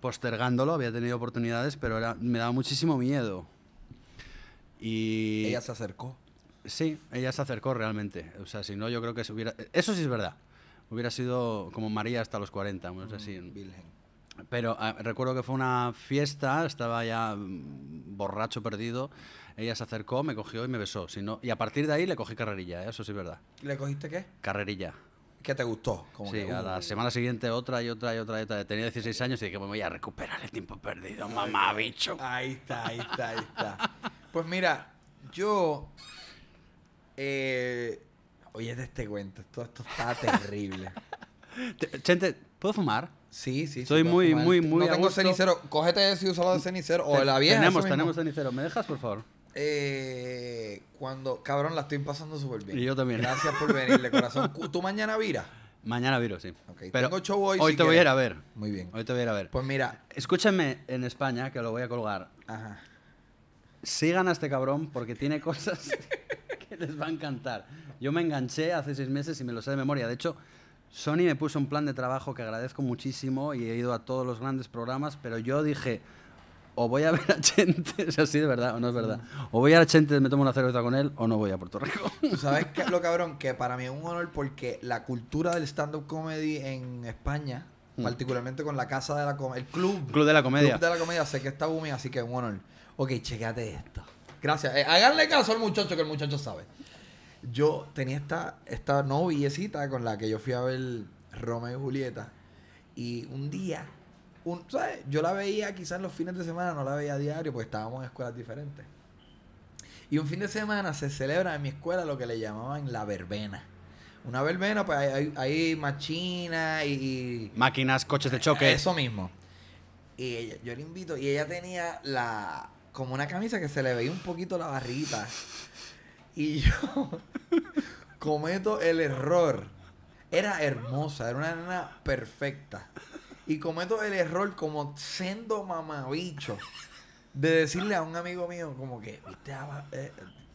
postergándolo, había tenido oportunidades, pero era, me daba muchísimo miedo. Y ella se acercó. sí, ella se acercó realmente. O sea, si no, yo creo que se hubiera... Eso sí es verdad. Hubiera sido como María hasta los 40, o sea, así. Virgen. Pero ah, recuerdo que fue una fiesta, estaba ya mm, borracho, perdido. Ella se acercó, me cogió y me besó. Si no, y a partir de ahí le cogí carrerilla, ¿eh? eso sí es verdad. ¿Le cogiste qué? Carrerilla. ¿Qué te gustó? Como Sí, que, a uh, la semana siguiente otra y otra y otra y otra. Tenía 16 años y dije, me voy a recuperar el tiempo perdido, mamá, bicho. Ahí está, ahí está, ahí está. Pues mira, yo. Eh, oye, de este cuento, esto, esto está terrible. Te- Chente, ¿puedo fumar? Sí, sí. sí, Soy muy, fumar. muy, muy No tengo gusto. cenicero. Cógete ese y úsalo de cenicero. O la vieja. Tenemos, tenemos cenicero. ¿Me dejas, por favor? Eh, cuando. Cabrón, la estoy pasando súper bien. Y yo también. Gracias por venirle, corazón. ¿Tú mañana vira? Mañana viro, sí. Ok, Pero tengo show hoy, si te voy a ir a ver. Muy bien. Hoy te voy a ir a ver. Pues mira. Escúchame en España, que lo voy a colgar. Ajá. Sigan a este cabrón porque tiene cosas que les va a encantar. Yo me enganché hace seis meses y me lo sé de memoria. De hecho, Sony me puso un plan de trabajo que agradezco muchísimo y he ido a todos los grandes programas, pero yo dije, o voy a ver a Chente, es así de verdad o no es verdad, o voy a ver a Chente, me tomo una cerveza con él, o no voy a Puerto Rico. Tú sabes que lo cabrón, que para mí es un honor porque la cultura del stand-up comedy en España, Mm. particularmente con la casa de la comedia, el club, Club de la Comedia. Club de la comedia, sé que está booming, así que es un honor. Ok, checate esto. Gracias. Eh, háganle caso al muchacho, que el muchacho sabe. Yo tenía esta, esta noviecita con la que yo fui a ver Romeo y Julieta. Y un día, un, ¿sabes? Yo la veía quizás los fines de semana, no la veía a diario, porque estábamos en escuelas diferentes. Y un fin de semana se celebra en mi escuela lo que le llamaban la verbena. Una verbena, pues hay, hay, hay machina y, y Máquinas, coches de choque. eso mismo. Y ella, yo le invito, y ella tenía la como una camisa que se le veía un poquito la barriguita. Y yo cometo el error. Era hermosa, era una nena perfecta. Y cometo el error como sendo mamabicho de decirle a un amigo mío como que, viste a... Eh,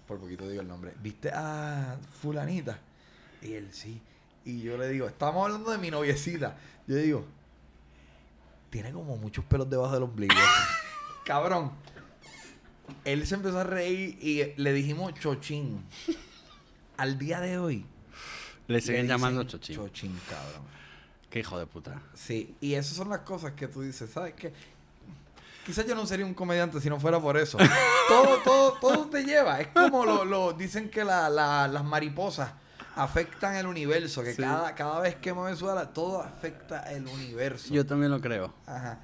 por poquito digo el nombre. ¿Viste a fulanita? Y él sí. Y yo le digo, estamos hablando de mi noviecita. Yo digo, tiene como muchos pelos debajo del ombligo. Cabrón. Él se empezó a reír y le dijimos chochín. Al día de hoy. Le siguen llamando chochín. Chochín, cabrón. Qué hijo de puta. Sí, y esas son las cosas que tú dices, ¿sabes qué? Quizás yo no sería un comediante si no fuera por eso. todo, todo, todo te lleva. Es como lo, lo- dicen que la- la- las mariposas afectan el universo, que Sí. cada, cada vez que mueves su ala, todo afecta el universo. Yo también lo creo. Ajá.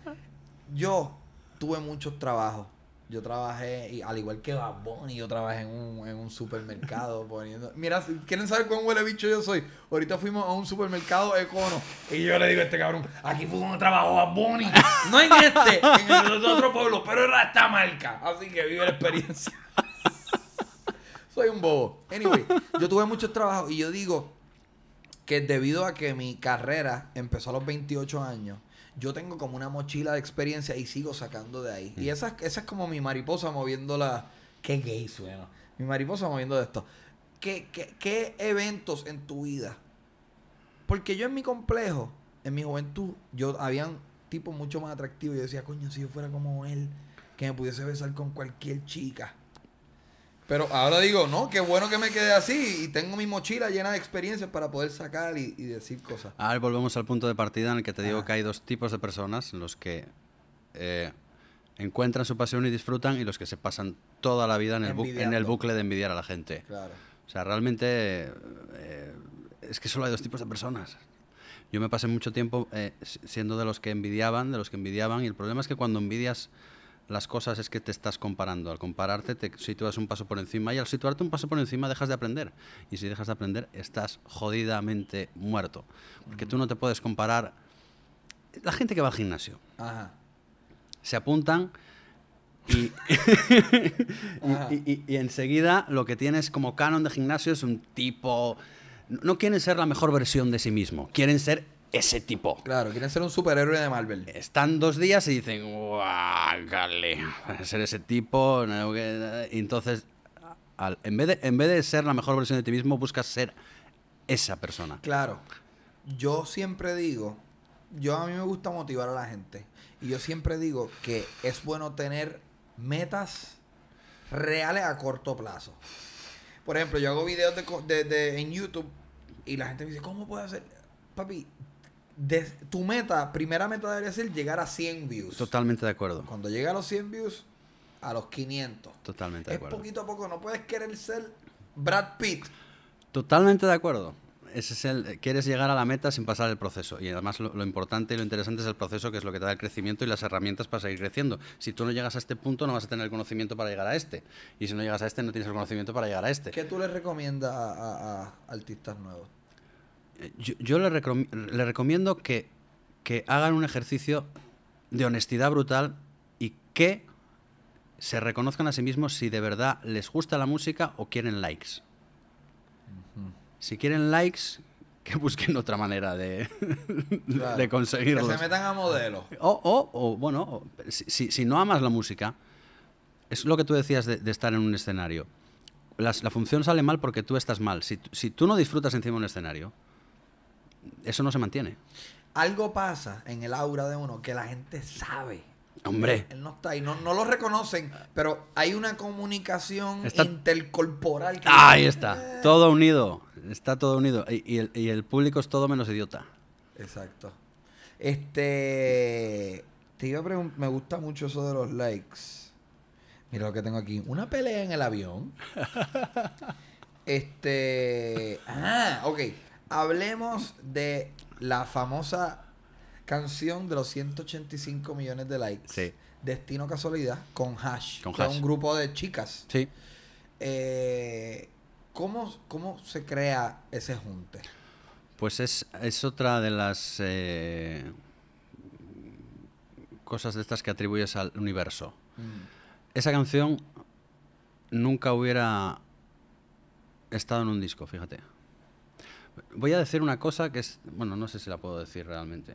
Yo tuve muchos trabajos. Yo trabajé, y al igual que Bad Bunny, yo trabajé en un, en un supermercado poniendo... Mira, si quieren saber cuán huele bicho yo soy, ahorita fuimos a un supermercado Econo y yo le digo a este cabrón, aquí fue donde trabajó Bad Bunny. No en este, en el otro pueblo, pero era esta marca. Así que vive la experiencia. soy un bobo. Anyway, yo tuve muchos trabajos y yo digo que debido a que mi carrera empezó a los 28 años, yo tengo como una mochila de experiencia y sigo sacando de ahí. Y esa, esa es como mi mariposa moviendo la... Qué gay suena. Mi mariposa moviendo de esto. ¿Qué, qué, qué eventos en tu vida? Porque yo en mi complejo, en mi juventud, yo habían tipos mucho más atractivos. Yo decía, coño, si yo fuera como él, que me pudiese besar con cualquier chica. Pero ahora digo, no, qué bueno que me quedé así y tengo mi mochila llena de experiencias para poder sacar y, y decir cosas. Ahora volvemos al punto de partida en el que te digo que hay dos tipos de personas, los que eh, encuentran su pasión y disfrutan y los que se pasan toda la vida en el, bu- en el bucle de envidiar a la gente. Claro. O sea, realmente eh, es que solo hay dos tipos de personas. Yo me pasé mucho tiempo eh, si- siendo de los que envidiaban, de los que envidiaban, y el problema es que cuando envidias las cosas es que te estás comparando. Al compararte te sitúas un paso por encima y al situarte un paso por encima dejas de aprender. Y si dejas de aprender estás jodidamente muerto. Porque tú no te puedes comparar... La gente que va al gimnasio Ajá. se apuntan Y, y, y- y enseguida lo que tienes como canon de gimnasio es un tipo... No quieren ser la mejor versión de sí mismo, quieren ser ese tipo. Claro, quieren ser un superhéroe de Marvel. Están dos días y dicen, guácale, ser ese tipo. no, que-". Y entonces, al- en, vez de, en vez de ser la mejor versión de ti mismo, buscas ser esa persona. Claro. Yo siempre digo, yo a mí me gusta motivar a la gente. Y yo siempre digo que es bueno tener metas reales a corto plazo. Por ejemplo, yo hago videos de- de- en YouTube y la gente me dice, ¿cómo puedo hacer? Papi, de- tu meta, primera meta debería ser llegar a 100 views. Totalmente de acuerdo. Cuando llegue a los 100 views, a los 500. Totalmente de Es acuerdo. poquito a poco, no puedes querer ser Brad Pitt. Totalmente de acuerdo. Ese es el, quieres llegar a la meta sin pasar el proceso. Y además lo, lo importante y lo interesante es el proceso, que es lo que te da el crecimiento y las herramientas para seguir creciendo. Si tú no llegas a este punto, no vas a tener el conocimiento para llegar a este. Y si no llegas a este, no tienes el conocimiento para llegar a este. ¿Qué tú le recomiendas a, a- a artistas nuevos? Yo, yo le, recom- le recomiendo que, que hagan un ejercicio de honestidad brutal y que se reconozcan a sí mismos si de verdad les gusta la música o quieren likes. Si quieren likes, que busquen otra manera de, Claro. de conseguirlos. Que se metan a modelos. O, o- o, bueno, o- si, no amas la música, es lo que tú decías de, de estar en un escenario. Las- la función sale mal porque tú estás mal. Si, si tú no disfrutas encima de un escenario, eso no se mantiene. Algo pasa en el aura de uno que la gente sabe. Hombre. Él no está ahí, no, no lo reconocen, pero hay una comunicación Está- intercorporal. que- Ahí está, todo unido. Está todo unido. Y, y el, y el público es todo menos idiota. Exacto. Este. Te iba a preguntar, me gusta mucho eso de los likes. Mira lo que tengo aquí. Una pelea en el avión. este. Ah, ok. Hablemos de la famosa canción de los 185 millones de likes. Sí. Destino Casualidad con Hash. Con Hash. un grupo de chicas. Sí. Eh, ¿cómo, ¿Cómo se crea ese junte? Pues es, es otra de las eh, cosas de estas que atribuyes al universo. Esa canción nunca hubiera estado en un disco, fíjate. Voy a decir una cosa que es, bueno, no sé si la puedo decir realmente.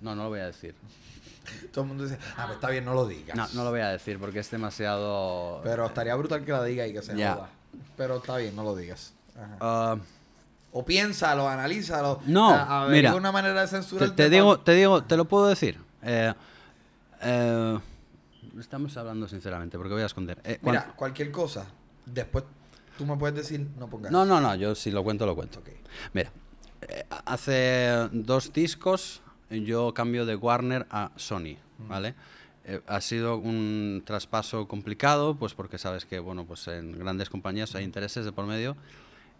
No, no lo voy a decir. Todo el mundo dice, ah, pues está bien, no lo digas. No, no lo voy a decir porque es demasiado... Pero estaría brutal que la diga y que se joda. Pero está bien, no lo digas. Ajá. Ah, O piénsalo, analízalo. No, A- mira, una manera de te, censurar. te digo, te digo, te lo puedo decir. Eh, eh, estamos hablando sinceramente, porque voy a esconder. Eh, Mira, cualquier cosa, después tú me puedes decir, no pongas. No, no, no, yo si lo cuento, lo cuento. Ok. Mira, eh, hace dos discos yo cambio de Warner a Sony, ¿vale? Eh, ha sido un traspaso complicado, pues porque sabes que, bueno, pues en grandes compañías hay intereses de por medio.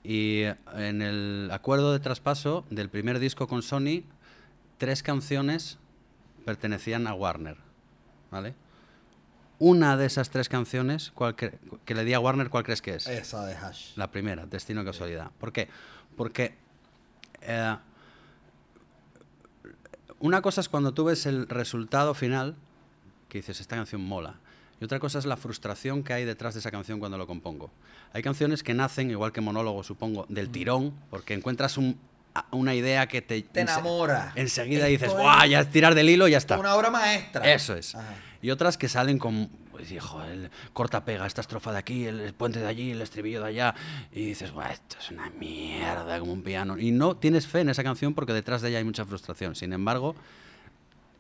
Y en el acuerdo de traspaso del primer disco con Sony, tres canciones pertenecían a Warner, ¿vale? Una de esas tres canciones cre- que le di a Warner, ¿cuál crees que es? Esa de hash. La primera, Destino Casualidad. ¿Por qué? Porque eh, una cosa es cuando tú ves el resultado final, que dices, esta canción mola. Y otra cosa es la frustración que hay detrás de esa canción cuando lo compongo. Hay canciones que nacen, igual que monólogo, supongo, del tirón, porque encuentras un- una idea que te... Te enamora. Enseguida Esto dices, es ¡guau! Ya es tirar del hilo y ya está. Una obra maestra. Eso es. Ajá. Y otras que salen con, pues, hijo, corta pega, esta estrofa de aquí, el puente de allí, el estribillo de allá. Y dices, Buah, esto es una mierda como un piano. Y no tienes fe en esa canción porque detrás de ella hay mucha frustración. Sin embargo,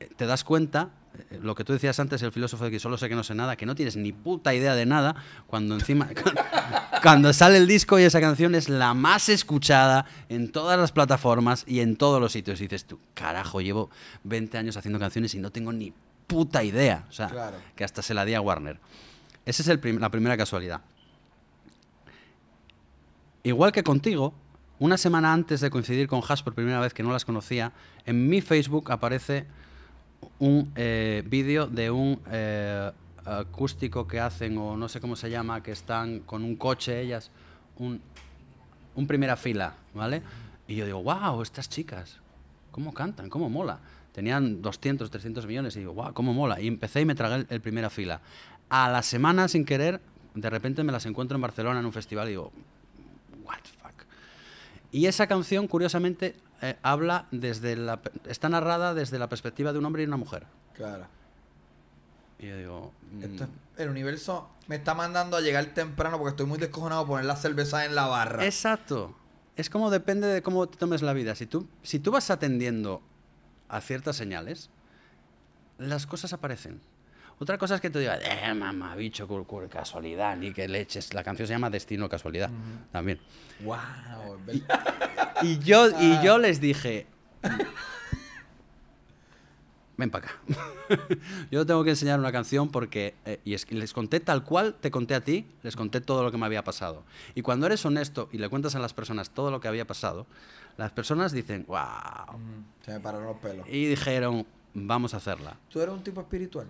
eh, te das cuenta, eh, lo que tú decías antes, el filósofo de que solo sé que no sé nada, que no tienes ni puta idea de nada, cuando encima, cuando sale el disco y esa canción es la más escuchada en todas las plataformas y en todos los sitios. Y dices tú, carajo, llevo 20 años haciendo canciones y no tengo ni puta idea. O sea, Claro. que hasta se la di a Warner. Esa es el prim- la primera casualidad. Igual que contigo, una semana antes de coincidir con Hash por primera vez, que no las conocía, en mi Facebook aparece un eh, vídeo de un eh, acústico que hacen, o no sé cómo se llama, que están con un coche ellas, un, un primera fila, ¿vale? Y yo digo, wow, estas chicas, ¿cómo cantan? ¿Cómo mola? Tenían 200, 300 millones y digo, wow, ¿cómo mola? Y empecé y me tragué el, el primera fila. A la semana, sin querer, de repente me las encuentro en Barcelona en un festival y digo, what the fuck. Y esa canción, curiosamente, eh, habla desde la... está narrada desde la perspectiva de un hombre y una mujer. Claro. Y yo digo... mm, Esto es- el universo me está mandando a llegar temprano porque estoy muy descojonado poner la cerveza en la barra. Exacto. Es como depende de cómo te tomes la vida. Si tú, si tú vas atendiendo ciertas señales, las cosas aparecen. Otra cosa es que te diga, eh, mamá, bicho, casualidad, ni que leches. La canción se llama Destino Casualidad, también. Wow. Y yo, y yo les dije, ven para acá. yo tengo que enseñar una canción porque, eh, y es que les conté tal cual te conté a ti, les conté todo lo que me había pasado. Y cuando eres honesto y le cuentas a las personas todo lo que había pasado, las personas dicen, wow. Mm, Se me pararon los pelos. Y dijeron, vamos a hacerla. ¿Tú eres un tipo espiritual?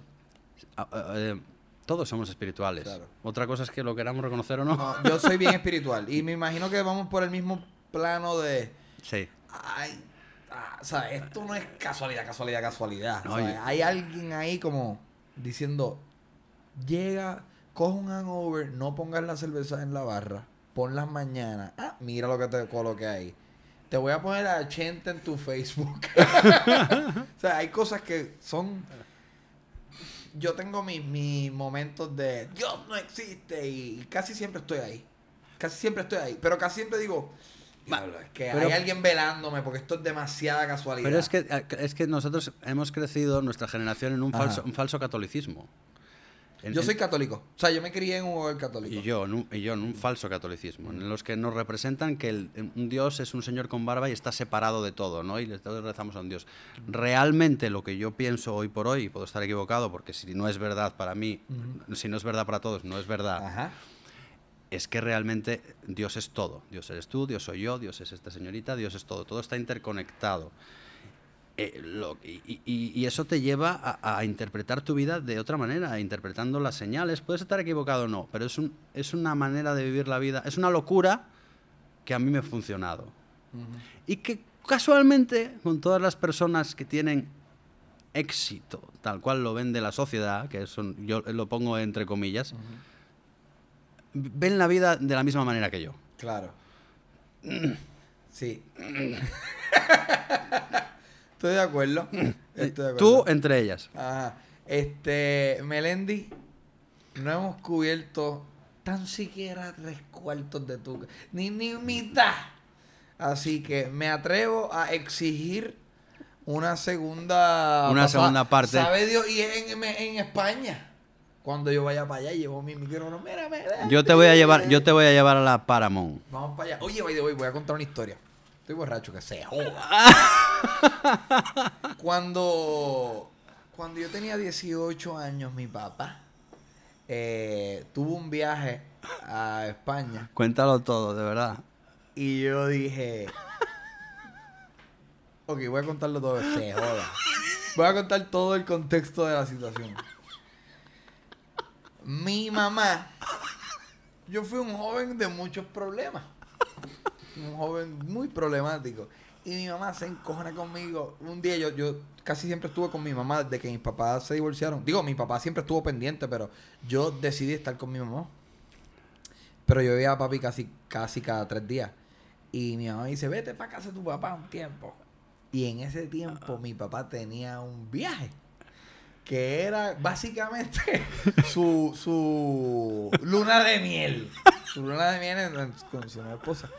Ah, ah, eh, todos somos espirituales. Claro. Otra cosa es que lo queramos reconocer o no. No, yo soy bien espiritual. Y me imagino que vamos por el mismo plano de. Sí. Ay, ah, o sea, esto no es casualidad, casualidad, casualidad. No, O sea, hay alguien ahí como diciendo, llega, coge un hangover, no pongas la cerveza en la barra, ponlas mañana. Ah, mira lo que te coloqué ahí. Te voy a poner a Chente en tu Facebook. o sea, hay cosas que son... Yo tengo mis, mis momentos de Dios no existe y casi siempre estoy ahí. Casi siempre estoy ahí. Pero casi siempre digo, "Diablo, es que pero- hay alguien velándome porque esto es demasiada casualidad. Pero es que, es que nosotros hemos crecido, nuestra generación, en un falso, un falso catolicismo. En- Yo en- soy católico. O sea, yo me crié en un hogar católico. Y yo, en un, y yo en un falso catolicismo, en los que nos representan que el- un Dios es un señor con barba y está separado de todo, ¿no? Y le- todos rezamos a un Dios. Realmente lo que yo pienso hoy por hoy, y puedo estar equivocado, porque si no es verdad para mí, si no es verdad para todos, no es verdad, Ajá. Es que realmente Dios es todo. Dios eres tú, Dios soy yo, Dios es esta señorita, Dios es todo. Todo está interconectado. Eh, lo- y, y- y eso te lleva a, a interpretar tu vida de otra manera, interpretando las señales. Puedes estar equivocado o no, pero es, un, es una manera de vivir la vida, es una locura que a mí me ha funcionado. Y que casualmente, con todas las personas que tienen éxito, tal cual lo vende la sociedad, que son, yo lo pongo entre comillas, ven la vida de la misma manera que yo. Claro. Sí. Estoy de acuerdo. Estoy de Tú acuerdo. entre ellas. Ajá. Este, Melendi, no hemos cubierto tan siquiera tres cuartos de tu... Ni, ni mitad. Así que me atrevo a exigir una segunda... Una segunda parte. ¿Sabe Dios? Y en, en España. Cuando yo vaya para allá, llevo mi micrófono. Mira, mira. Yo te voy a llevar, yo te voy a llevar a la Paramount. Vamos para allá. Oye, way, voy a contar una historia. Estoy borracho, que se joda. cuando, cuando yo tenía 18 años, mi papá eh, tuvo un viaje a España Cuéntalo todo, de verdad. y yo dije... Ok, voy a contarlo todo. Se joda. Voy a contar todo el contexto de la situación. Mi mamá... Yo fui un joven de muchos problemas. Un joven muy problemático. Y mi mamá se encojona conmigo. Un día yo, yo casi siempre estuve con mi mamá desde que mis papás se divorciaron. Digo, mi papá siempre estuvo pendiente, pero yo decidí estar con mi mamá. Pero yo veía a papi casi, casi cada tres días. Y mi mamá dice, vete para casa de tu papá un tiempo. Y en ese tiempo mi papá tenía un viaje. Que era básicamente su, su luna de miel. Su luna de miel en- en- con su nueva esposa.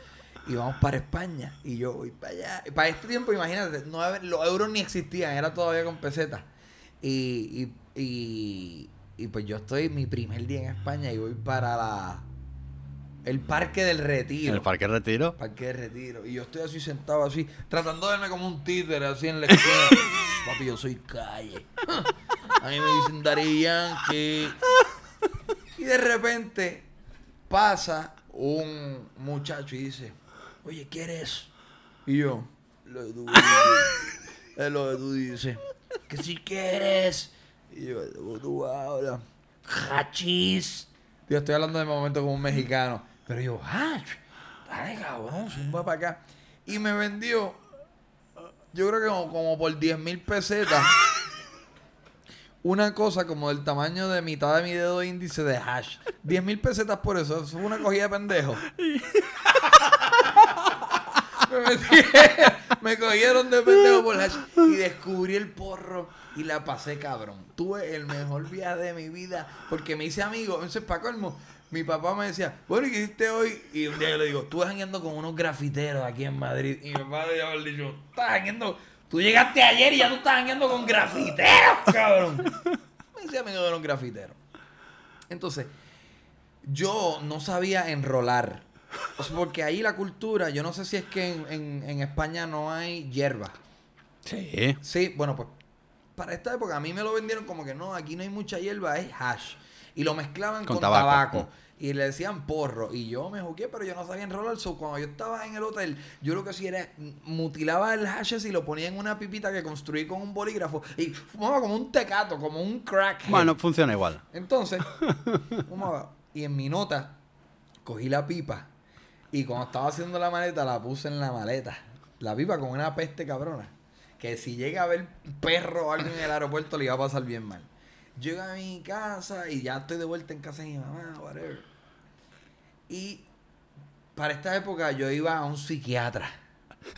Y vamos para España. Y yo voy para allá. Y para este tiempo, imagínate, no los euros ni existían, era todavía con pesetas. Y, y, y, y pues yo estoy mi primer día en España y voy para la el Parque del Retiro. el Parque Retiro. Parque de Retiro. Y yo estoy así sentado así, tratando de verme como un títere así en la esquina. Papi, yo soy calle. A mí me dicen Daddy Yankee. Y de repente pasa un muchacho y dice, oye, ¿quieres? Y yo, lo que tú dices. Es lo que tú dices. Que si quieres. Y yo, ¿cómo tú hablas? Hachís. Yo estoy hablando de momento como un mexicano. Pero yo, ah, dale cabrón, zumba para acá. Y me vendió, yo creo que como, como por 10 mil pesetas, una cosa como del tamaño de mitad de mi dedo índice de hash. 10 mil pesetas por eso. Eso fue una cogida de pendejo. me, metí- me cogieron de pendejo por hash y descubrí el porro y la pasé cabrón. Tuve el mejor viaje de mi vida porque me hice amigo. Entonces, para colmo, mi papá me decía, bueno, ¿y qué hiciste hoy? Y un día yo le digo, estuve jangueando con unos grafiteros aquí en Madrid. Y mi papá me había dicho, estás jangueando. Tú llegaste ayer y ya tú estás jangueando con grafiteros, cabrón. Me hice amigo de los grafiteros. Entonces, yo no sabía enrolar. O sea, porque ahí la cultura, yo no sé si es que en, en- en España no hay hierba. Sí. Sí, bueno, pues para esta época a mí me lo vendieron como que no, aquí no hay mucha hierba, es hash. Y lo mezclaban con, Con tabaco. tabaco. Y le decían porro. Y yo me jugué, pero yo no sabía enrolar. So, cuando yo estaba en el hotel, yo lo que hacía era mutilaba el hashes y lo ponía en una pipita que construí con un bolígrafo. Y fumaba como un tecato, como un crack. Bueno, funciona igual. Entonces, fumaba. Y en mi nota, cogí la pipa. Y cuando estaba haciendo la maleta, la puse en la maleta. La pipa con una peste cabrona. Que si llega a ver perro o algo en el aeropuerto, le iba a pasar bien mal. Llego a mi casa y ya estoy de vuelta en casa de mi mamá, whatever. Y para esta época yo iba a un psiquiatra.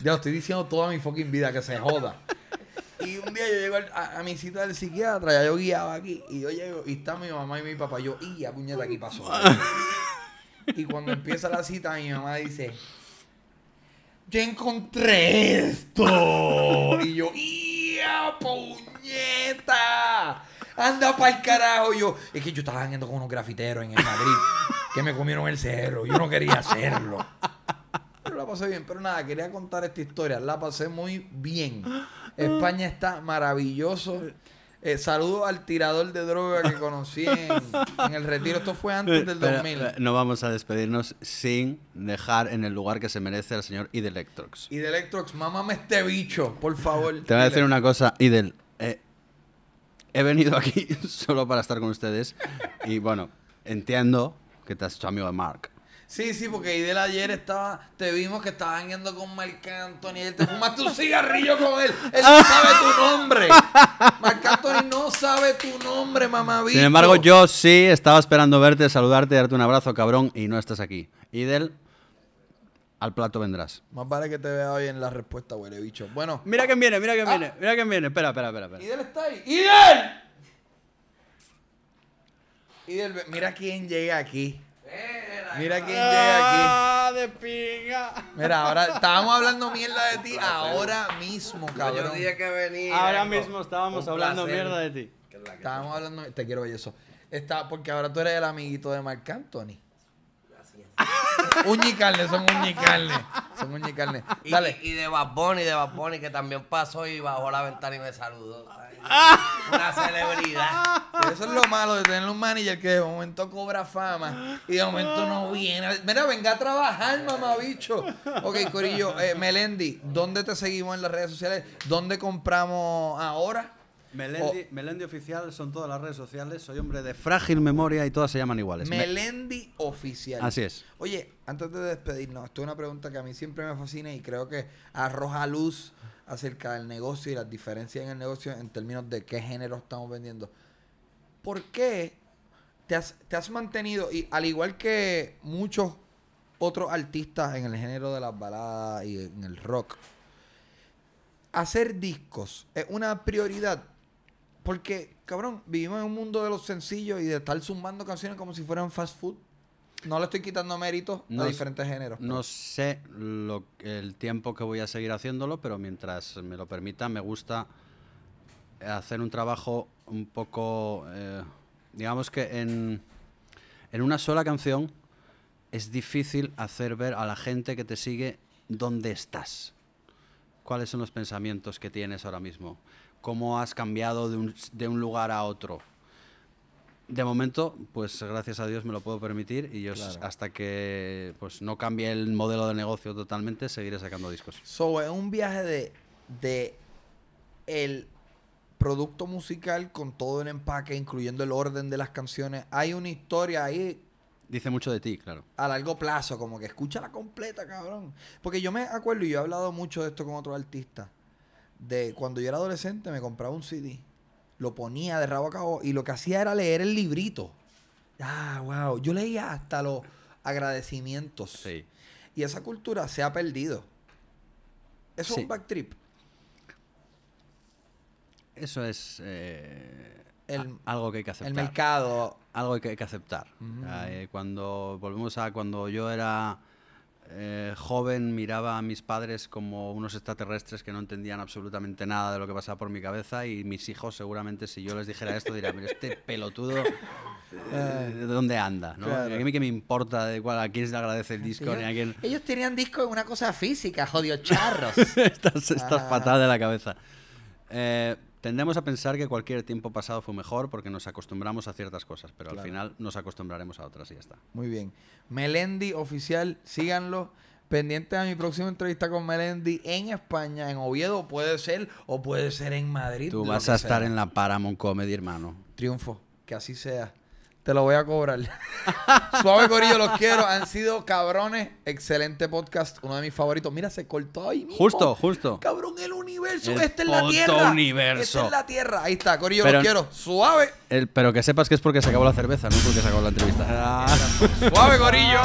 Ya estoy diciendo toda mi fucking vida, que se joda. Y un día yo llego a, a mi cita del psiquiatra, ya yo guiaba aquí, y yo llego, y está mi mamá y mi papá, yo, y ya puñeta, aquí pasó. algo". y cuando empieza la cita, mi mamá dice, yo encontré esto. y yo, ¡ya, puñeta! Anda pa'l carajo. Y yo, es que yo estaba andando con unos grafiteros en el Madrid que me comieron el cerro. Yo no quería hacerlo. Pero la pasé bien. Pero nada, quería contar esta historia. La pasé muy bien. España está maravilloso. Eh, saludo al tirador de droga que conocí en, en el retiro. Esto fue antes del Pero, 2000. eh, no vamos a despedirnos sin dejar en el lugar que se merece al señor Idelectrox. Y de Electrox, mámame este bicho, por favor. Te voy a decir una cosa, Idel. eh, he venido aquí solo para estar con ustedes y bueno, entiendo que te has hecho amigo de Mark. Sí, sí, porque Idel ayer estaba, te vimos que estabas yendo con Marc Anthony, él te fumaste un cigarrillo con él, él no sabe tu nombre. Marc Anthony no sabe tu nombre, mamá Sin embargo, yo sí estaba esperando verte, saludarte, darte un abrazo, cabrón, y no estás aquí. Idel, al plato vendrás. Más vale que te vea hoy en la respuesta, huele bicho. Bueno, Mira quién viene, mira quién Ah. viene, mira quién viene. Espera, espera, espera. espera. Idel está ahí. ¡Idel! Mira quién llega aquí. Mira quién llega aquí. ¡Ah, de pinga! Mira, ahora estábamos hablando mierda de ti ahora mismo, Yo cabrón. dije que venía. Ahora mismo estábamos Un hablando placer. mierda de ti. Estábamos hablando, te quiero ver eso. Está, porque ahora tú eres el amiguito de Marc Anthony. Uña y carne, son uña y carne. Son uña y carne. Y, Dale. y de Bad Bunny, de Bad Bunny, que también pasó y bajó la ventana y me saludó. Ah. Una celebridad. Eso es lo malo de tener un manager que de momento cobra fama y de momento no viene. Mira, venga a trabajar, mamabicho. Ok, Corillo, eh, Melendi, ¿dónde te seguimos en las redes sociales? ¿Dónde compramos ahora? Melendi, Melendi Oficial son todas las redes sociales. Soy hombre de frágil memoria y todas se llaman iguales. Me- Melendi Oficial. Así es. Oye, antes de despedirnos, esto es una pregunta que a mí siempre me fascina y creo que arroja luz acerca del negocio y las diferencias en el negocio en términos de qué género estamos vendiendo. ¿Por qué te has, te has mantenido, y al igual que muchos otros artistas en el género de las baladas y en el rock, hacer discos es una prioridad? Porque, cabrón, vivimos en un mundo de los sencillos y de estar zumbando canciones como si fueran fast food. No le estoy quitando méritos No a diferentes géneros. No sé lo, el tiempo que voy a seguir haciéndolo, pero mientras me lo permita, me gusta hacer un trabajo un poco, eh, digamos que en, en una sola canción es difícil hacer ver a la gente que te sigue dónde estás, cuáles son los pensamientos que tienes ahora mismo, cómo has cambiado de un, de un lugar a otro. De momento, pues gracias a Dios me lo puedo permitir y yo Claro. hasta que pues no cambie el modelo de negocio totalmente seguiré sacando discos. So, es un viaje de, de el producto musical con todo el empaque, incluyendo el orden de las canciones. Hay una historia ahí Dice mucho de ti, claro. a largo plazo, como que escúchala completa, cabrón. Porque yo me acuerdo, y yo he hablado mucho de esto con otros artistas, de cuando yo era adolescente me compraba un CD, lo ponía de rabo a cabo y lo que hacía era leer el librito. Ah, wow. Yo leía hasta los agradecimientos. Sí. Y esa cultura se ha perdido. Eso Sí. es un backtrip. Eso es eh, El- a- algo que hay que aceptar. El mercado. algo que hay que aceptar. Eh, cuando volvemos a cuando yo era eh, joven, miraba a mis padres como unos extraterrestres que no entendían absolutamente nada de lo que pasaba por mi cabeza y mis hijos seguramente si yo les dijera esto dirían, pero este pelotudo, eh, ¿de dónde anda? ¿no? Claro. A mí que me importa de cuál, a quién se le agradece el disco, ni a quién... Ellos tenían disco en una cosa física, jodido charros. estás, estás Ah. fatal de la cabeza. Eh, tendemos a pensar que cualquier tiempo pasado fue mejor porque nos acostumbramos a ciertas cosas, pero Claro. al final nos acostumbraremos a otras y ya está. Muy bien. Melendi oficial, síganlo. Pendiente a mi próxima entrevista con Melendi en España, en Oviedo, puede ser, o puede ser en Madrid. Tú vas a estar sea. en la Paramount Comedy, hermano. Triunfo, que así sea. Te lo voy a cobrar. Suave Corillo, los quiero. Han sido cabrones. Excelente podcast. Uno de mis favoritos. Mira, se cortó ahí mismo. Justo, justo. Cabrón, el universo. El Esta es la tierra. universo. Esta es la tierra. Ahí está, Corillo, Pero- los quiero. Suave. El- pero que sepas que es porque se acabó la cerveza, no porque se acabó la entrevista. Ah. Suave, Corillo.